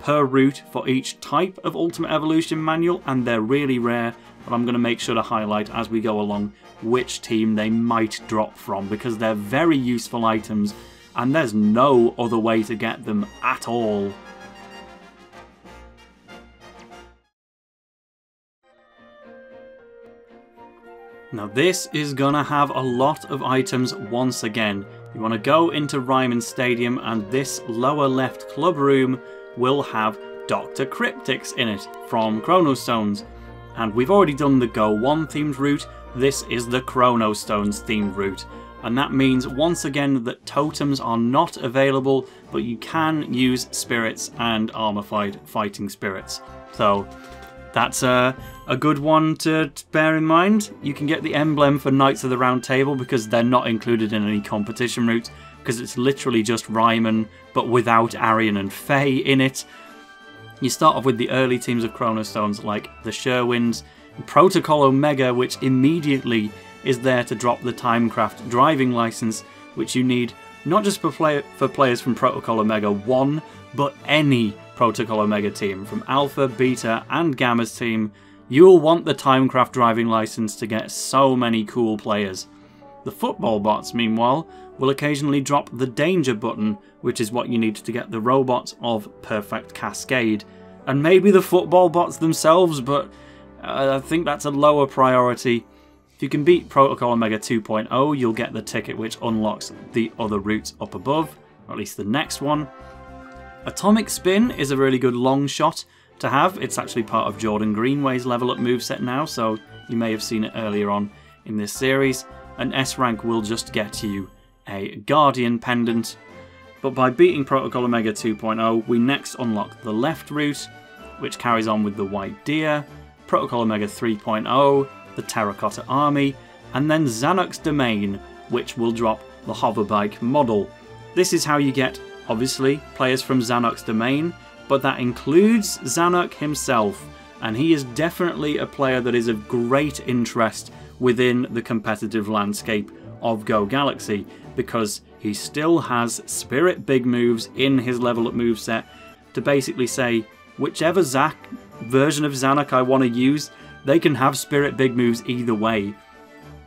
Speaker 1: per route for each type of Ultimate Evolution Manual, and they're really rare but I'm going to make sure to highlight as we go along which team they might drop from because they're very useful items and there's no other way to get them at all. Now this is gonna have a lot of items once again. You want to go into Raimon Stadium and this lower left club room will have Dr. Cryptix in it from Chronostones. And we've already done the Go 1 themed route, this is the Chronostones themed route. and that means once again that totems are not available, but you can use spirits and armor fighting spirits. So that's a, a good one to, bear in mind. You can get the emblem for Knights of the Round Table because they're not included in any competition routes because it's literally just Raimon but without Arion and Faye in it. You start off with the early teams of Chronostones like the Sherwins, Protocol Omega which immediately is there to drop the Timecraft driving license which you need not just for, play for players from Protocol Omega 1 but any Protocol Omega team, from Alpha, Beta, and Gamma's team, you'll want the Timecraft driving license to get so many cool players. The football bots, meanwhile, will occasionally drop the danger button, which is what you need to get the robots of Perfect Cascade. And maybe the football bots themselves, but uh, I think that's a lower priority. If you can beat Protocol Omega 2.0, you'll get the ticket which unlocks the other routes up above, or at least the next one. Atomic Spin is a really good long shot to have. It's actually part of Jordan Greenway's level up moveset now, so you may have seen it earlier on in this series. An S rank will just get you a Guardian Pendant. But by beating Protocol Omega 2.0, we next unlock the left route, which carries on with the White Deer, Protocol Omega 3.0, the Terracotta Army, and then Zanark's Domain, which will drop the hoverbike model. This is how you get obviously, players from Zanark's domain, but that includes Zanark himself, and he is definitely a player that is of great interest within the competitive landscape of Go Galaxy, because he still has Spirit Big Moves in his level up move set to basically say, whichever Zack version of Zanark I want to use, they can have Spirit Big Moves either way.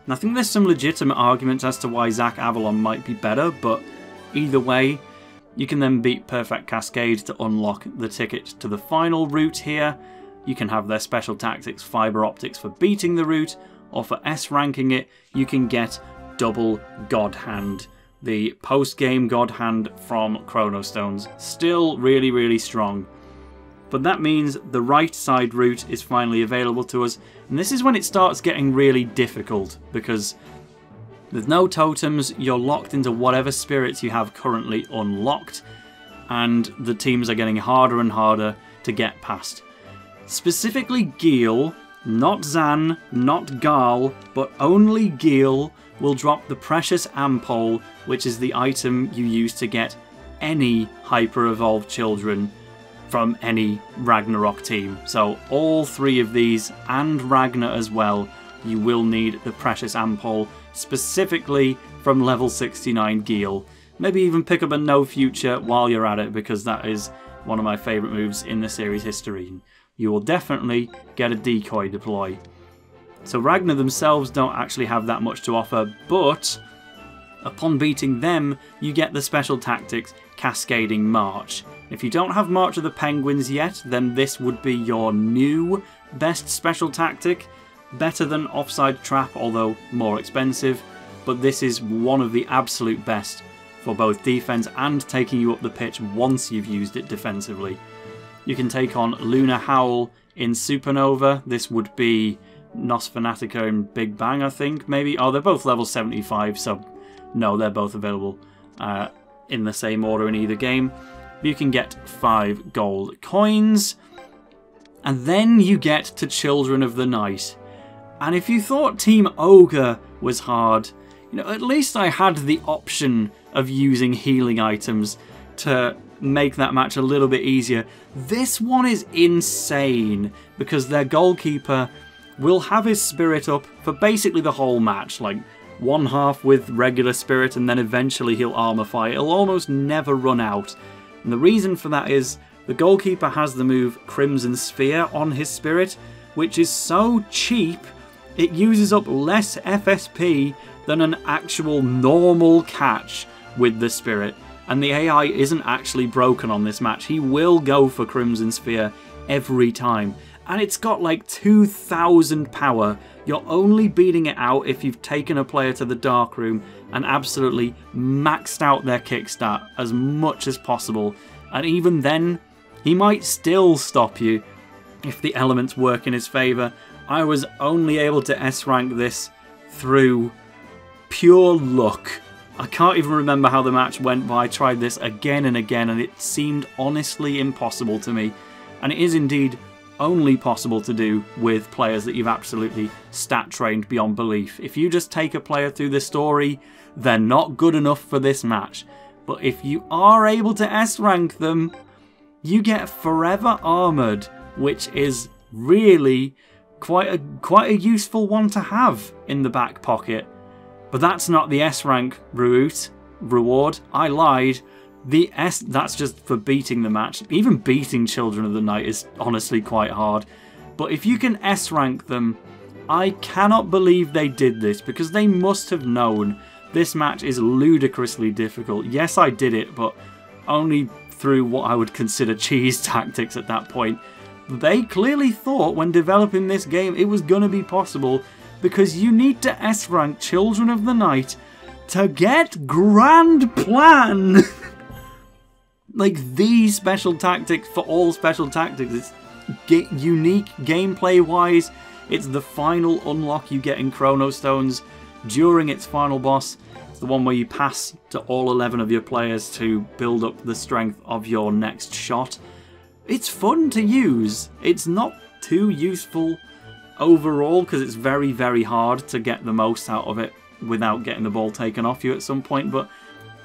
Speaker 1: And I think there's some legitimate arguments as to why Zack Avalon might be better, but either way, you can then beat Perfect Cascade to unlock the ticket to the final route here. You can have their special tactics fiber optics for beating the route, or for S ranking it, you can get double God Hand. The post-game God Hand from Chronostones. Still really, really strong. But that means the right side route is finally available to us, and this is when it starts getting really difficult, because with no totems, you're locked into whatever spirits you have currently unlocked, and the teams are getting harder and harder to get past. Specifically Guile, not Zan, not Gal, but only Guile will drop the precious Ampole, which is the item you use to get any hyper evolved children from any Ragnarok team. So all three of these and Ragnar as well, you will need the precious Ampole specifically from level 69 Guile. Maybe even pick up a No Future while you're at it because that is one of my favourite moves in the series history. You will definitely get a decoy deploy. So Ragnar themselves don't actually have that much to offer, but upon beating them, you get the special tactics Cascading March. If you don't have March of the Penguins yet, then this would be your new best special tactic. Better than Offside Trap, although more expensive, but this is one of the absolute best for both defense and taking you up the pitch once you've used it defensively. You can take on Lunar Howl in Supernova. This would be Nos Fanatica in Big Bang, I think, maybe. Oh, they're both level 75, so no, they're both available uh, in the same order in either game. You can get 5 gold coins. And then you get to Children of the Night. And if you thought Team Ogre was hard, you know, at least I had the option of using healing items to make that match a little bit easier. This one is insane because their goalkeeper will have his spirit up for basically the whole match, like one half with regular spirit and then eventually he'll fire. It'll almost never run out. And the reason for that is the goalkeeper has the move Crimson Sphere on his spirit, which is so cheap it uses up less FSP than an actual normal catch with the Spirit. And the AI isn't actually broken on this match. He will go for Crimson Sphere every time. And it's got like 2000 power. You're only beating it out if you've taken a player to the Dark Room and absolutely maxed out their kickstart as much as possible. And even then, he might still stop you if the elements work in his favour I was only able to S rank this through pure luck. I can't even remember how the match went, but I tried this again and again, and it seemed honestly impossible to me. And it is indeed only possible to do with players that you've absolutely stat trained beyond belief. If you just take a player through the story, they're not good enough for this match. But if you are able to S rank them, you get Forever Armored, which is really quite a quite a useful one to have in the back pocket. But that's not the S rank route reward. I lied. The S that's just for beating the match. Even beating Children of the Night is honestly quite hard. But if you can S rank them, I cannot believe they did this because they must have known this match is ludicrously difficult. Yes, I did it, but only through what I would consider cheese tactics at that point. They clearly thought when developing this game it was going to be possible because you need to S rank Children of the Night to get Grand Plan. like the special tactic for all special tactics. It's unique gameplay wise. It's the final unlock you get in Chrono Stones during its final boss. It's the one where you pass to all 11 of your players to build up the strength of your next shot. It's fun to use. It's not too useful overall because it's very, very hard to get the most out of it without getting the ball taken off you at some point, but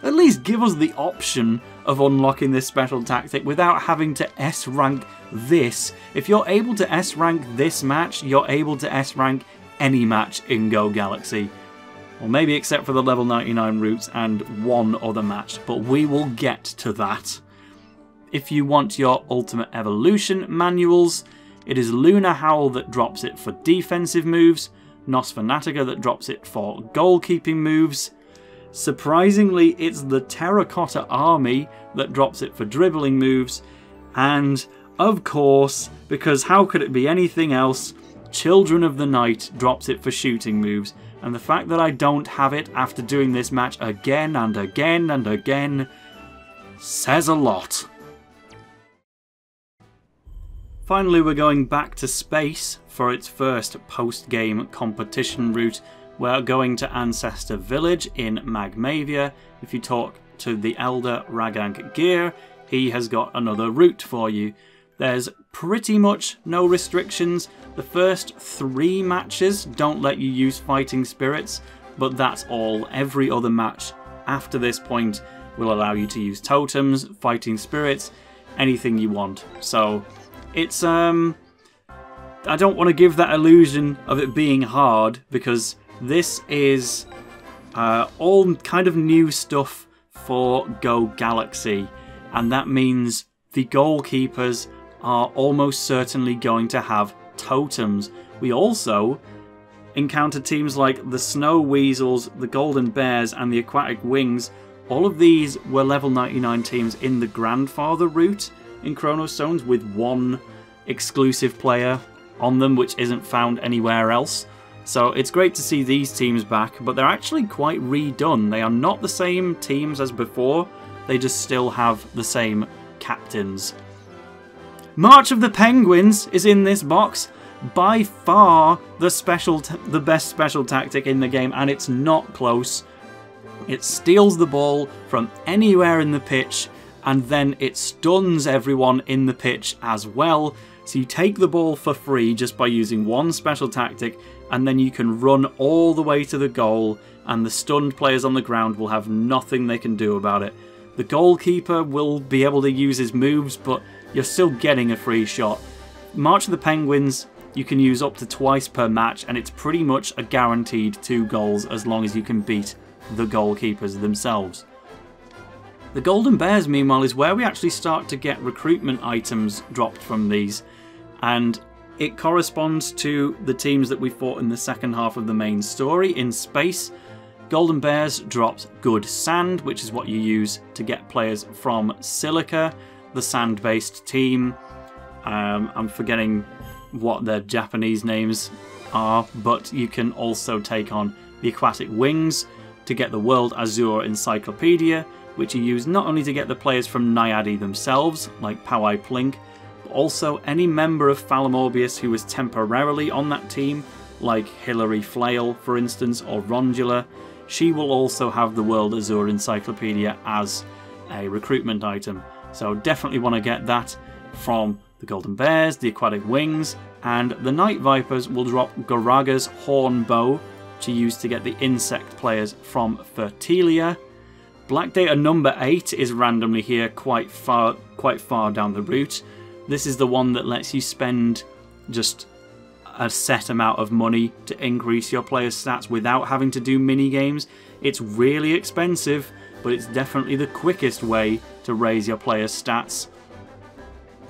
Speaker 1: at least give us the option of unlocking this special tactic without having to S rank this. If you're able to S rank this match, you're able to S rank any match in Go Galaxy. Well, maybe except for the level 99 routes and one other match, but we will get to that. If you want your Ultimate Evolution manuals, it is Luna Howl that drops it for defensive moves, Nos Fanatica that drops it for goalkeeping moves. Surprisingly, it's the Terracotta Army that drops it for dribbling moves. And, of course, because how could it be anything else, Children of the Night drops it for shooting moves. And the fact that I don't have it after doing this match again and again and again says a lot. Finally, we're going back to space for its first post-game competition route. We're going to Ancestor Village in Magmavia. If you talk to the Elder Ragank Gear, he has got another route for you. There's pretty much no restrictions. The first three matches don't let you use fighting spirits, but that's all. Every other match after this point will allow you to use totems, fighting spirits, anything you want. So it's, um... I don't want to give that illusion of it being hard because this is uh, all kind of new stuff for Go Galaxy, and that means the goalkeepers are almost certainly going to have totems. We also encounter teams like the Snow Weasels, the Golden Bears, and the Aquatic Wings. All of these were level 99 teams in the Grandfather route, in Chrono Stones with one exclusive player on them, which isn't found anywhere else. So it's great to see these teams back, but they're actually quite redone. They are not the same teams as before, they just still have the same captains. March of the Penguins is in this box. By far the special, the best special tactic in the game, and it's not close. It steals the ball from anywhere in the pitch and then it stuns everyone in the pitch as well. So you take the ball for free just by using one special tactic, and then you can run all the way to the goal, and the stunned players on the ground will have nothing they can do about it. The goalkeeper will be able to use his moves, but you're still getting a free shot. March of the Penguins, you can use up to twice per match, and it's pretty much a guaranteed two goals as long as you can beat the goalkeepers themselves. The Golden Bears, meanwhile, is where we actually start to get recruitment items dropped from these, and it corresponds to the teams that we fought in the second half of the main story in space. Golden Bears drops good sand, which is what you use to get players from Silica, the sand based team. Um, I'm forgetting what their Japanese names are, but you can also take on the Aquatic Wings to get the World Azure Encyclopedia, which you used not only to get the players from Naiadi themselves, like Powai Plink, but also any member of Falam Orbius who was temporarily on that team, like Hilary Flail, for instance, or Rondula. she will also have the World Azure Encyclopedia as a recruitment item. So definitely want to get that from the Golden Bears, the Aquatic Wings, and the Night Vipers will drop Goraga's Horn Bow to use to get the insect players from Fertilia. Black Data number 8 is randomly here quite far quite far down the route. This is the one that lets you spend just a set amount of money to increase your player's stats without having to do mini games. It's really expensive, but it's definitely the quickest way to raise your player's stats.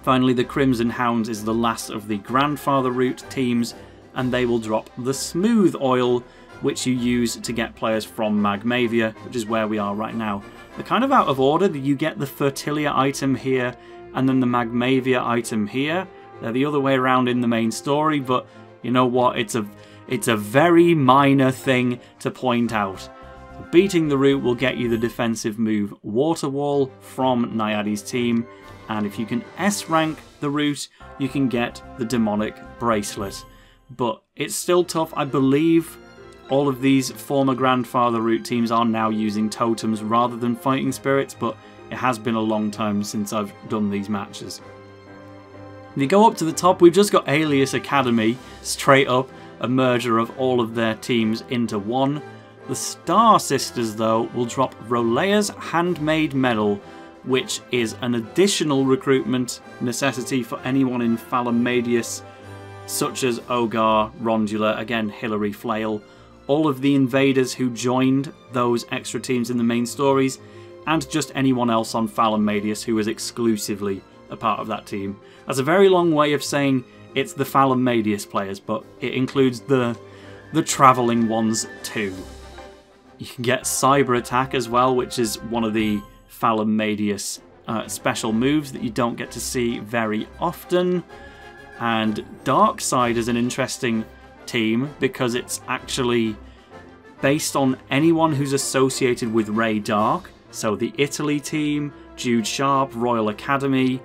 Speaker 1: Finally, the Crimson Hounds is the last of the grandfather route teams, and they will drop the Smooth Oil, which you use to get players from Magmavia, which is where we are right now. They're kind of out of order. You get the Fertilia item here, and then the Magmavia item here. They're the other way around in the main story, but you know what? It's a it's a very minor thing to point out. Beating the route will get you the defensive move Water Wall from Naiadi's team, and if you can S rank the route, you can get the Demonic Bracelet. But it's still tough. I believe all of these former Grandfather route teams are now using totems rather than fighting spirits, but it has been a long time since I've done these matches. You go up to the top, we've just got Alius Academy, straight up, a merger of all of their teams into one. The Star Sisters, though, will drop Rolea's Handmade Medal, which is an additional recruitment necessity for anyone in Falam Medius, such as Ogar, Rondula, again Hilary Flail, all of the invaders who joined those extra teams in the main stories, and just anyone else on Falam Medius who is exclusively a part of that team. That's a very long way of saying it's the Falam Medius players, but it includes the the travelling ones too. You can get Cyber Attack as well, which is one of the Falam Medius uh, special moves that you don't get to see very often. And Dark Side is an interesting team because it's actually based on anyone who's associated with Ray Dark. So the Italy team, Jude Sharp, Royal Academy,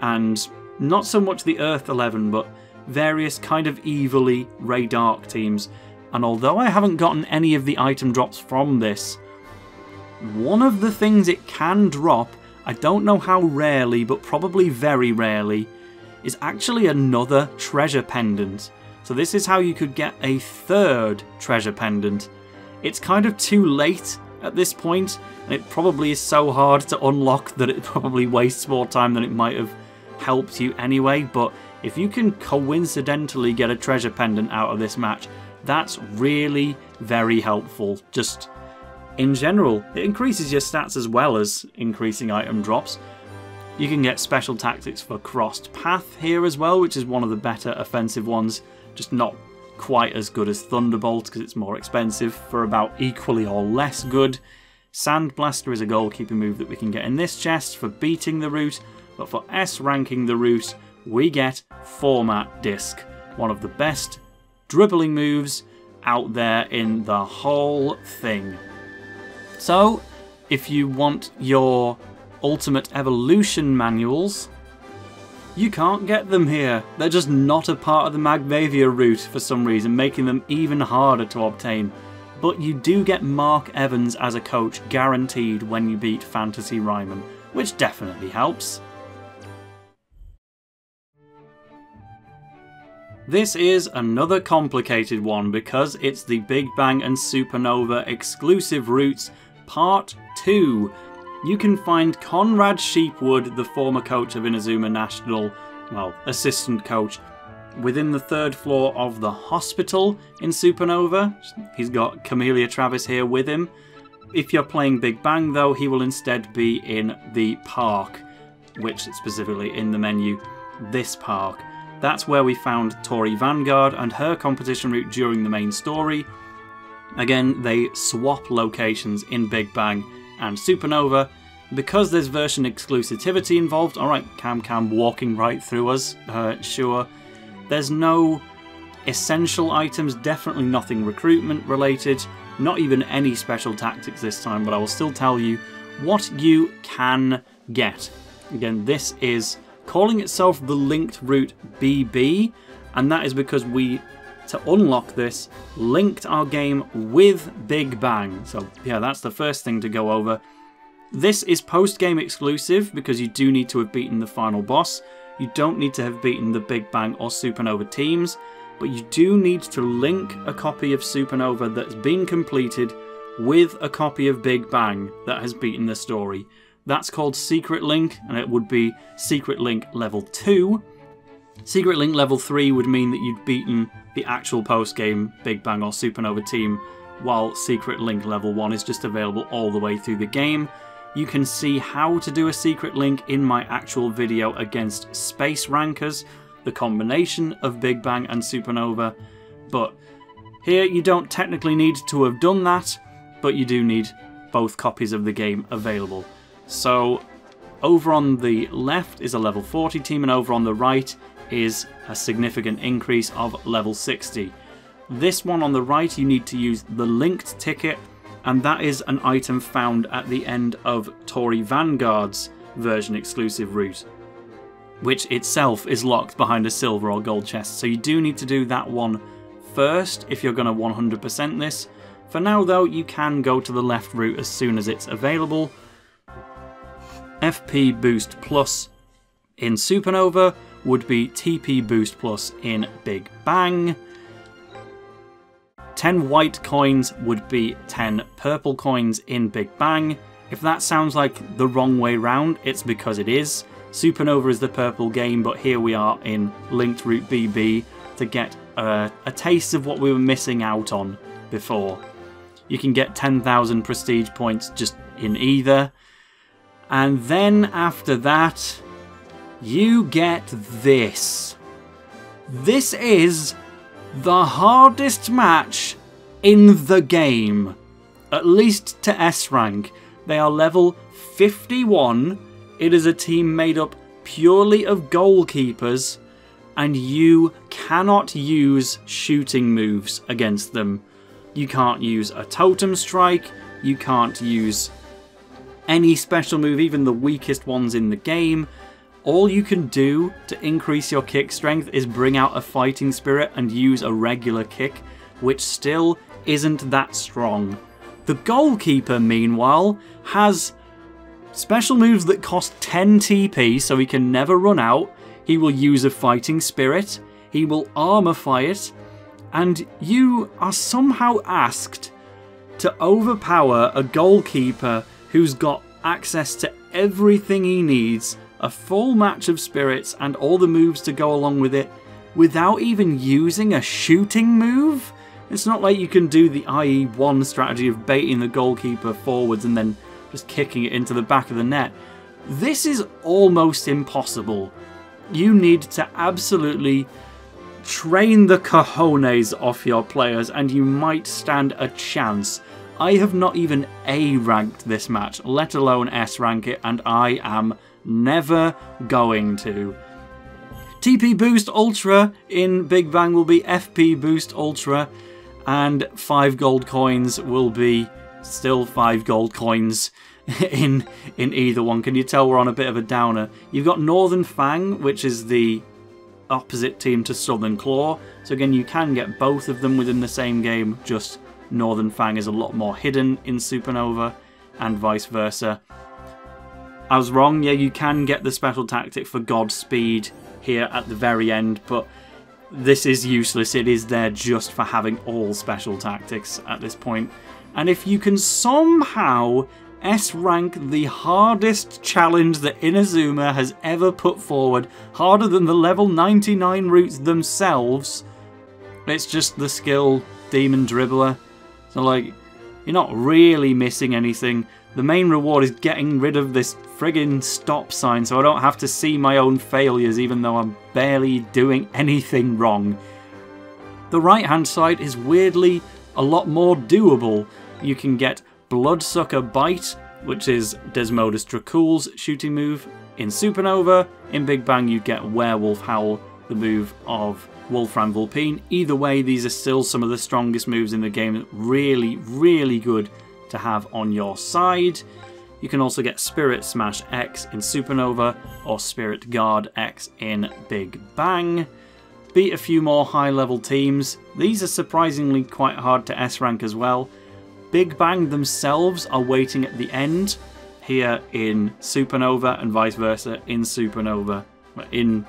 Speaker 1: and not so much the Earth 11, but various kind of evilly Ray Dark teams. And although I haven't gotten any of the item drops from this, one of the things it can drop, I don't know how rarely, but probably very rarely, is actually another treasure pendant. So this is how you could get a third treasure pendant. It's kind of too late at this point, and it probably is so hard to unlock that it probably wastes more time than it might have helped you anyway, but if you can coincidentally get a treasure pendant out of this match, that's really very helpful. Just in general, it increases your stats as well as increasing item drops. You can get special tactics for crossed path here as well, which is one of the better offensive ones, just not quite as good as Thunderbolt because it's more expensive for about equally or less good. Sandblaster is a goalkeeping move that we can get in this chest for beating the route, but for S ranking the route, we get Format Disc, one of the best dribbling moves out there in the whole thing. So, if you want your Ultimate Evolution manuals, you can't get them here. They're just not a part of the Magmavia route for some reason, making them even harder to obtain. But you do get Mark Evans as a coach guaranteed when you beat Fantasy Raimon, which definitely helps. This is another complicated one because it's the Big Bang and Supernova exclusive routes Part 2. You can find Conrad Sheepwood, the former coach of Inazuma National, well, assistant coach, within the third floor of the hospital in Supernova. He's got Camellia Travis here with him. If you're playing Big Bang, though, he will instead be in the park, which specifically in the menu, this park. That's where we found Tori Vanguard and her competition route during the main story. Again, they swap locations in Big Bang and Supernova. Because there's version exclusivity involved, alright, Cam Cam walking right through us, uh, sure. There's no essential items, definitely nothing recruitment related, not even any special tactics this time, but I will still tell you what you can get. Again, this is calling itself the linked route BB, and that is because we to unlock this, linked our game with Big Bang. So yeah, that's the first thing to go over. This is post-game exclusive because you do need to have beaten the final boss. You don't need to have beaten the Big Bang or Supernova teams, but you do need to link a copy of Supernova that's been completed with a copy of Big Bang that has beaten the story. That's called Secret Link, and it would be Secret Link Level 2. Secret Link Level 3 would mean that you'd beaten the actual post-game Big Bang or Supernova team, while Secret Link Level 1 is just available all the way through the game. You can see how to do a secret link in my actual video against Space Rankers, the combination of Big Bang and Supernova, but here you don't technically need to have done that, but you do need both copies of the game available. So over on the left is a level 40 team and over on the right is a significant increase of level 60. This one on the right you need to use the linked ticket and that is an item found at the end of Tori Vanguard's version exclusive route, which itself is locked behind a silver or gold chest. So you do need to do that one first if you're going to 100% this. For now though, you can go to the left route as soon as it's available. FP Boost Plus in Supernova would be TP Boost Plus in Big Bang. 10 white coins would be 10 purple coins in Big Bang. If that sounds like the wrong way round, it's because it is. Supernova is the purple game, but here we are in Linked Route BB to get a, a taste of what we were missing out on before. You can get 10,000 prestige points just in either. And then after that, you get this. This is the hardest match in the game. At least to S rank. They are level 51. It is a team made up purely of goalkeepers, and you cannot use shooting moves against them. You can't use a totem strike, you can't use any special move, even the weakest ones in the game. All you can do to increase your kick strength is bring out a fighting spirit and use a regular kick, which still isn't that strong. The goalkeeper, meanwhile, has special moves that cost 10 TP so he can never run out. He will use a fighting spirit, he will armor fight, and you are somehow asked to overpower a goalkeeper who's got access to everything he needs a full match of spirits and all the moves to go along with it without even using a shooting move? It's not like you can do the IE1 strategy of baiting the goalkeeper forwards and then just kicking it into the back of the net. This is almost impossible. You need to absolutely train the cojones off your players and you might stand a chance. I have not even A ranked this match, let alone S rank it, and I am Never going to. TP Boost Ultra in Big Bang will be FP Boost Ultra, and 5 gold coins will be still 5 gold coins in in either one. Can you tell we're on a bit of a downer? You've got Northern Fang, which is the opposite team to Southern Claw. So again, you can get both of them within the same game, just Northern Fang is a lot more hidden in Supernova, and vice versa. I was wrong, yeah, you can get the special tactic for Godspeed here at the very end, but this is useless. It is there just for having all special tactics at this point. And if you can somehow S-rank the hardest challenge that Inazuma has ever put forward, harder than the level 99 routes themselves, it's just the skill Demon Dribbler. So like, you're not really missing anything. The main reward is getting rid of this friggin' stop sign so I don't have to see my own failures even though I'm barely doing anything wrong. The right hand side is weirdly a lot more doable. You can get Bloodsucker Bite, which is Desmodus Dracul's shooting move. In Supernova, in Big Bang you get Werewolf Howl, the move of Wolfram Vulpine. Either way, these are still some of the strongest moves in the game. Really, really good to have on your side. You can also get Spirit Smash X in Supernova or Spirit Guard X in Big Bang. beat a few more high level teams. These are surprisingly quite hard to S rank as well. Big Bang themselves are waiting at the end here in Supernova and vice versa in Supernova. In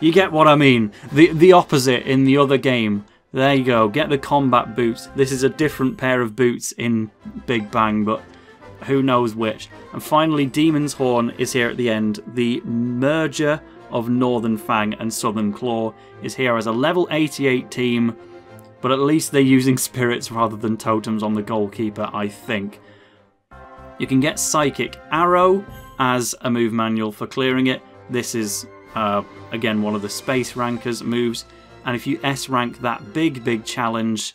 Speaker 1: you get what I mean. The the opposite in the other game. There you go. Get the combat boots. This is a different pair of boots in Big Bang, but who knows which. And finally, Demon's Horn is here at the end. The merger of Northern Fang and Southern Claw is here as a level 88 team, but at least they're using spirits rather than totems on the goalkeeper, I think. You can get Psychic Arrow as a move manual for clearing it. This is, uh, again, one of the Space Rankers moves. And if you S rank that big, big challenge,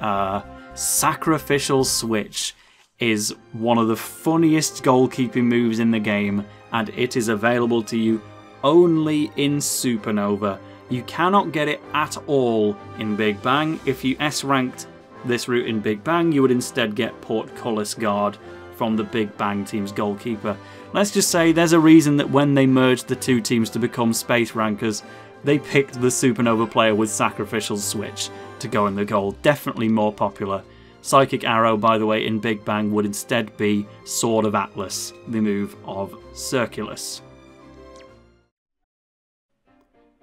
Speaker 1: uh, Sacrificial Switch is one of the funniest goalkeeping moves in the game, and it is available to you only in Supernova. You cannot get it at all in Big Bang. If you S ranked this route in Big Bang, you would instead get Portcullis Guard from the Big Bang team's goalkeeper. Let's just say there's a reason that when they merged the two teams to become Space Rankers, they picked the Supernova player with Sacrificial Switch to go in the goal. Definitely more popular. Psychic Arrow, by the way, in Big Bang would instead be Sword of Atlas, the move of Circulus.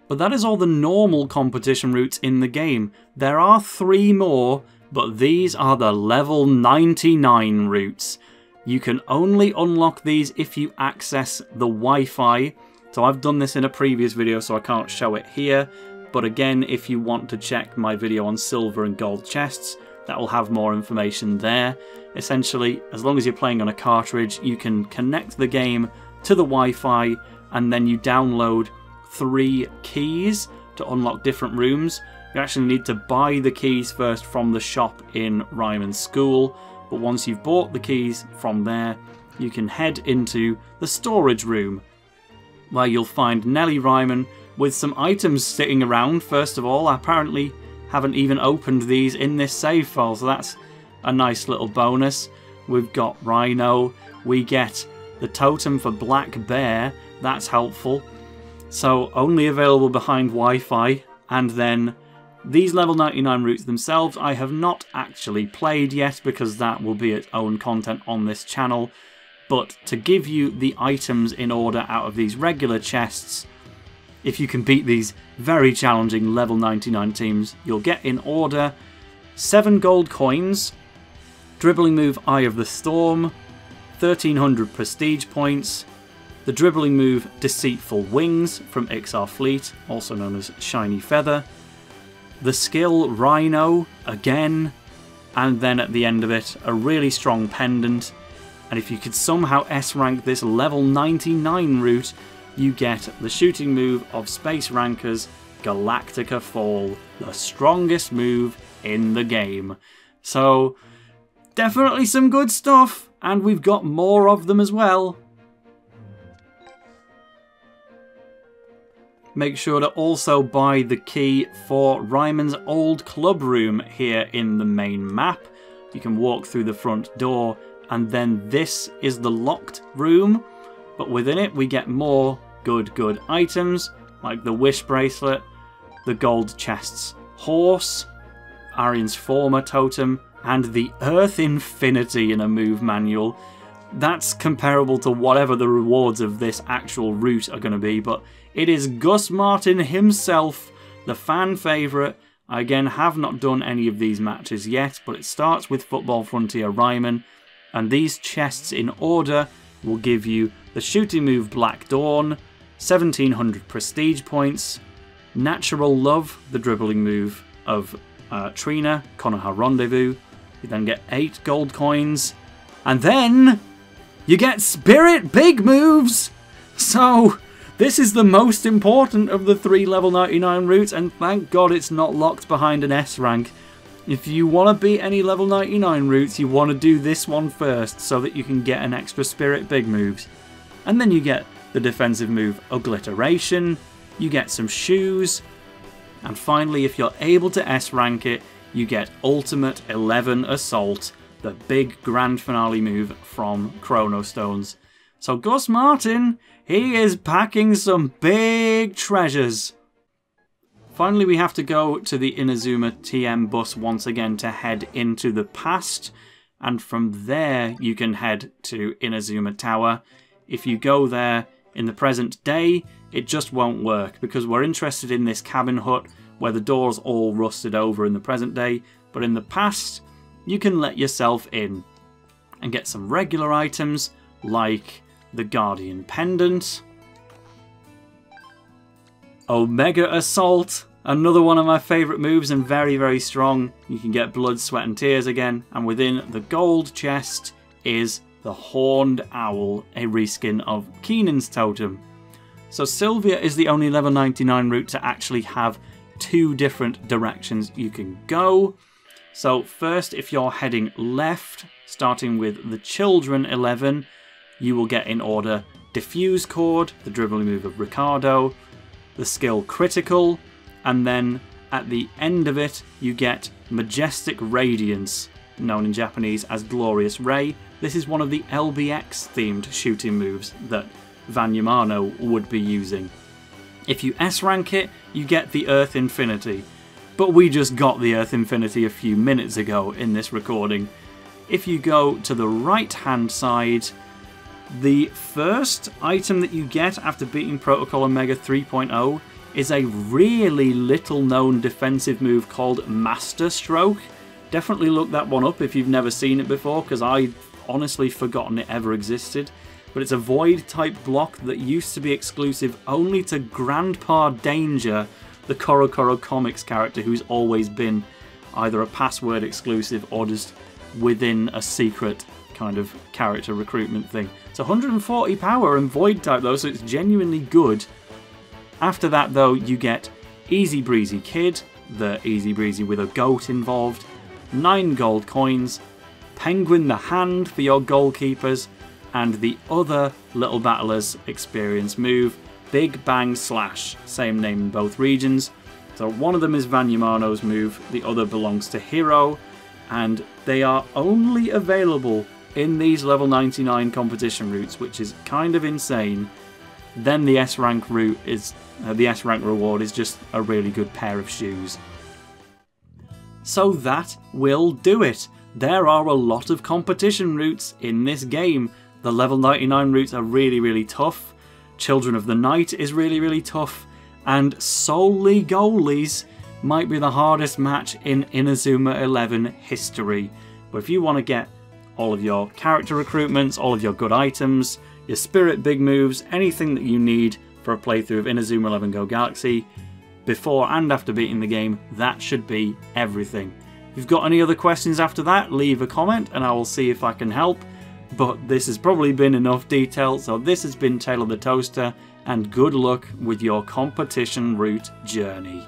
Speaker 1: But that is all the normal competition routes in the game. There are three more, but these are the level 99 routes. You can only unlock these if you access the Wi-Fi. So I've done this in a previous video, so I can't show it here. But again, if you want to check my video on silver and gold chests, that will have more information there. Essentially, as long as you're playing on a cartridge, you can connect the game to the Wi-Fi and then you download three keys to unlock different rooms. You actually need to buy the keys first from the shop in Raimon School, but once you've bought the keys from there, you can head into the storage room, where you'll find Nellie Raimon with some items sitting around. First of all, apparently haven't even opened these in this save file, so that's a nice little bonus. We've got Rhino, we get the totem for Black Bear, that's helpful. So only available behind Wi-Fi, and then these level 99 routes themselves I have not actually played yet because that will be its own content on this channel, but to give you the items in order out of these regular chests, if you can beat these very challenging level 99 teams, you'll get in order 7 gold coins, dribbling move Eye of the Storm, 1300 prestige points, the dribbling move Deceitful Wings from Ixar Fleet, also known as Shiny Feather, the skill Rhino again, and then at the end of it, a really strong pendant. And if you could somehow S rank this level 99 route, you get the shooting move of Space Rankers Galactica Fall, the strongest move in the game. So, definitely some good stuff, and we've got more of them as well. Make sure to also buy the key for Raimon's old club room here in the main map. You can walk through the front door, and then this is the locked room. But within it, we get more good, good items, like the Wish Bracelet, the Gold Chest's Horse, Arion's Former Totem, and the Earth Infinity in a move manual. That's comparable to whatever the rewards of this actual route are going to be, but it is Gus Martin himself, the fan favourite. I again have not done any of these matches yet, but it starts with Football Frontier Raimon, and these chests in order will give you the shooting move Black Dawn, 1700 prestige points, Natural Love, the dribbling move of uh, Trina, Konoha Rendezvous. You then get 8 gold coins, and then you get Spirit Big Moves! So, this is the most important of the three level 99 routes, and thank god it's not locked behind an S rank. If you want to beat any level 99 routes, you want to do this one first, so that you can get an extra Spirit Big Moves. And then you get the defensive move Obliteration, you get some shoes, and finally if you're able to S rank it, you get Ultimate 11 Assault, the big grand finale move from Chrono Stones. So Gus Martin, he is packing some big treasures. Finally, we have to go to the Inazuma TM bus once again to head into the past, and from there you can head to Inazuma Tower. If you go there in the present day, it just won't work because we're interested in this cabin hut where the door's all rusted over in the present day, but in the past, you can let yourself in and get some regular items like the Guardian Pendant, Omega Assault, another one of my favourite moves and very, very strong. You can get Blood, Sweat and Tears again, and within the gold chest is the Horned Owl, a reskin of Keenan's Totem. So Sylvia is the only level 99 route to actually have two different directions you can go. So first, if you're heading left, starting with the Children 11, you will get in order Diffuse Chord, the dribbling move of Ricardo, the skill Critical, and then at the end of it you get Majestic Radiance, known in Japanese as Glorious Ray. This is one of the LBX themed shooting moves that Van Yamano would be using. If you S rank it, you get the Earth Infinity, but we just got the Earth Infinity a few minutes ago in this recording. If you go to the right hand side, the first item that you get after beating Protocol Omega 3.0 is a really little known defensive move called Master Stroke. Definitely look that one up if you've never seen it before, because I honestly forgotten it ever existed. But it's a void type block that used to be exclusive only to Grandpa Danger, the CoroCoro Comics character who's always been either a password exclusive or just within a secret kind of character recruitment thing. It's 140 power and void type though, so it's genuinely good. After that though, you get Easy Breezy Kid, the Easy Breezy with a goat involved, 9 gold coins, Penguin the Hand for your goalkeepers, and the other Little Battlers experience move, Big Bang Slash, same name in both regions. So one of them is Van Yamano's move, the other belongs to Hero, and they are only available in these level 99 competition routes, which is kind of insane. Then the S rank route is uh, the S rank reward is just a really good pair of shoes. So that will do it. There are a lot of competition routes in this game. The level 99 routes are really, really tough. Children of the Night is really, really tough. And solely goalies might be the hardest match in Inazuma 11 history. But if you want to get all of your character recruitments, all of your good items, your spirit big moves, anything that you need for a playthrough of Inazuma 11 Go Galaxy, before and after beating the game, that should be everything. You've got any other questions after that, leave a comment and I will see if I can help. But this has probably been enough detail, so this has been Tale of the Toaster, and good luck with your competition route journey.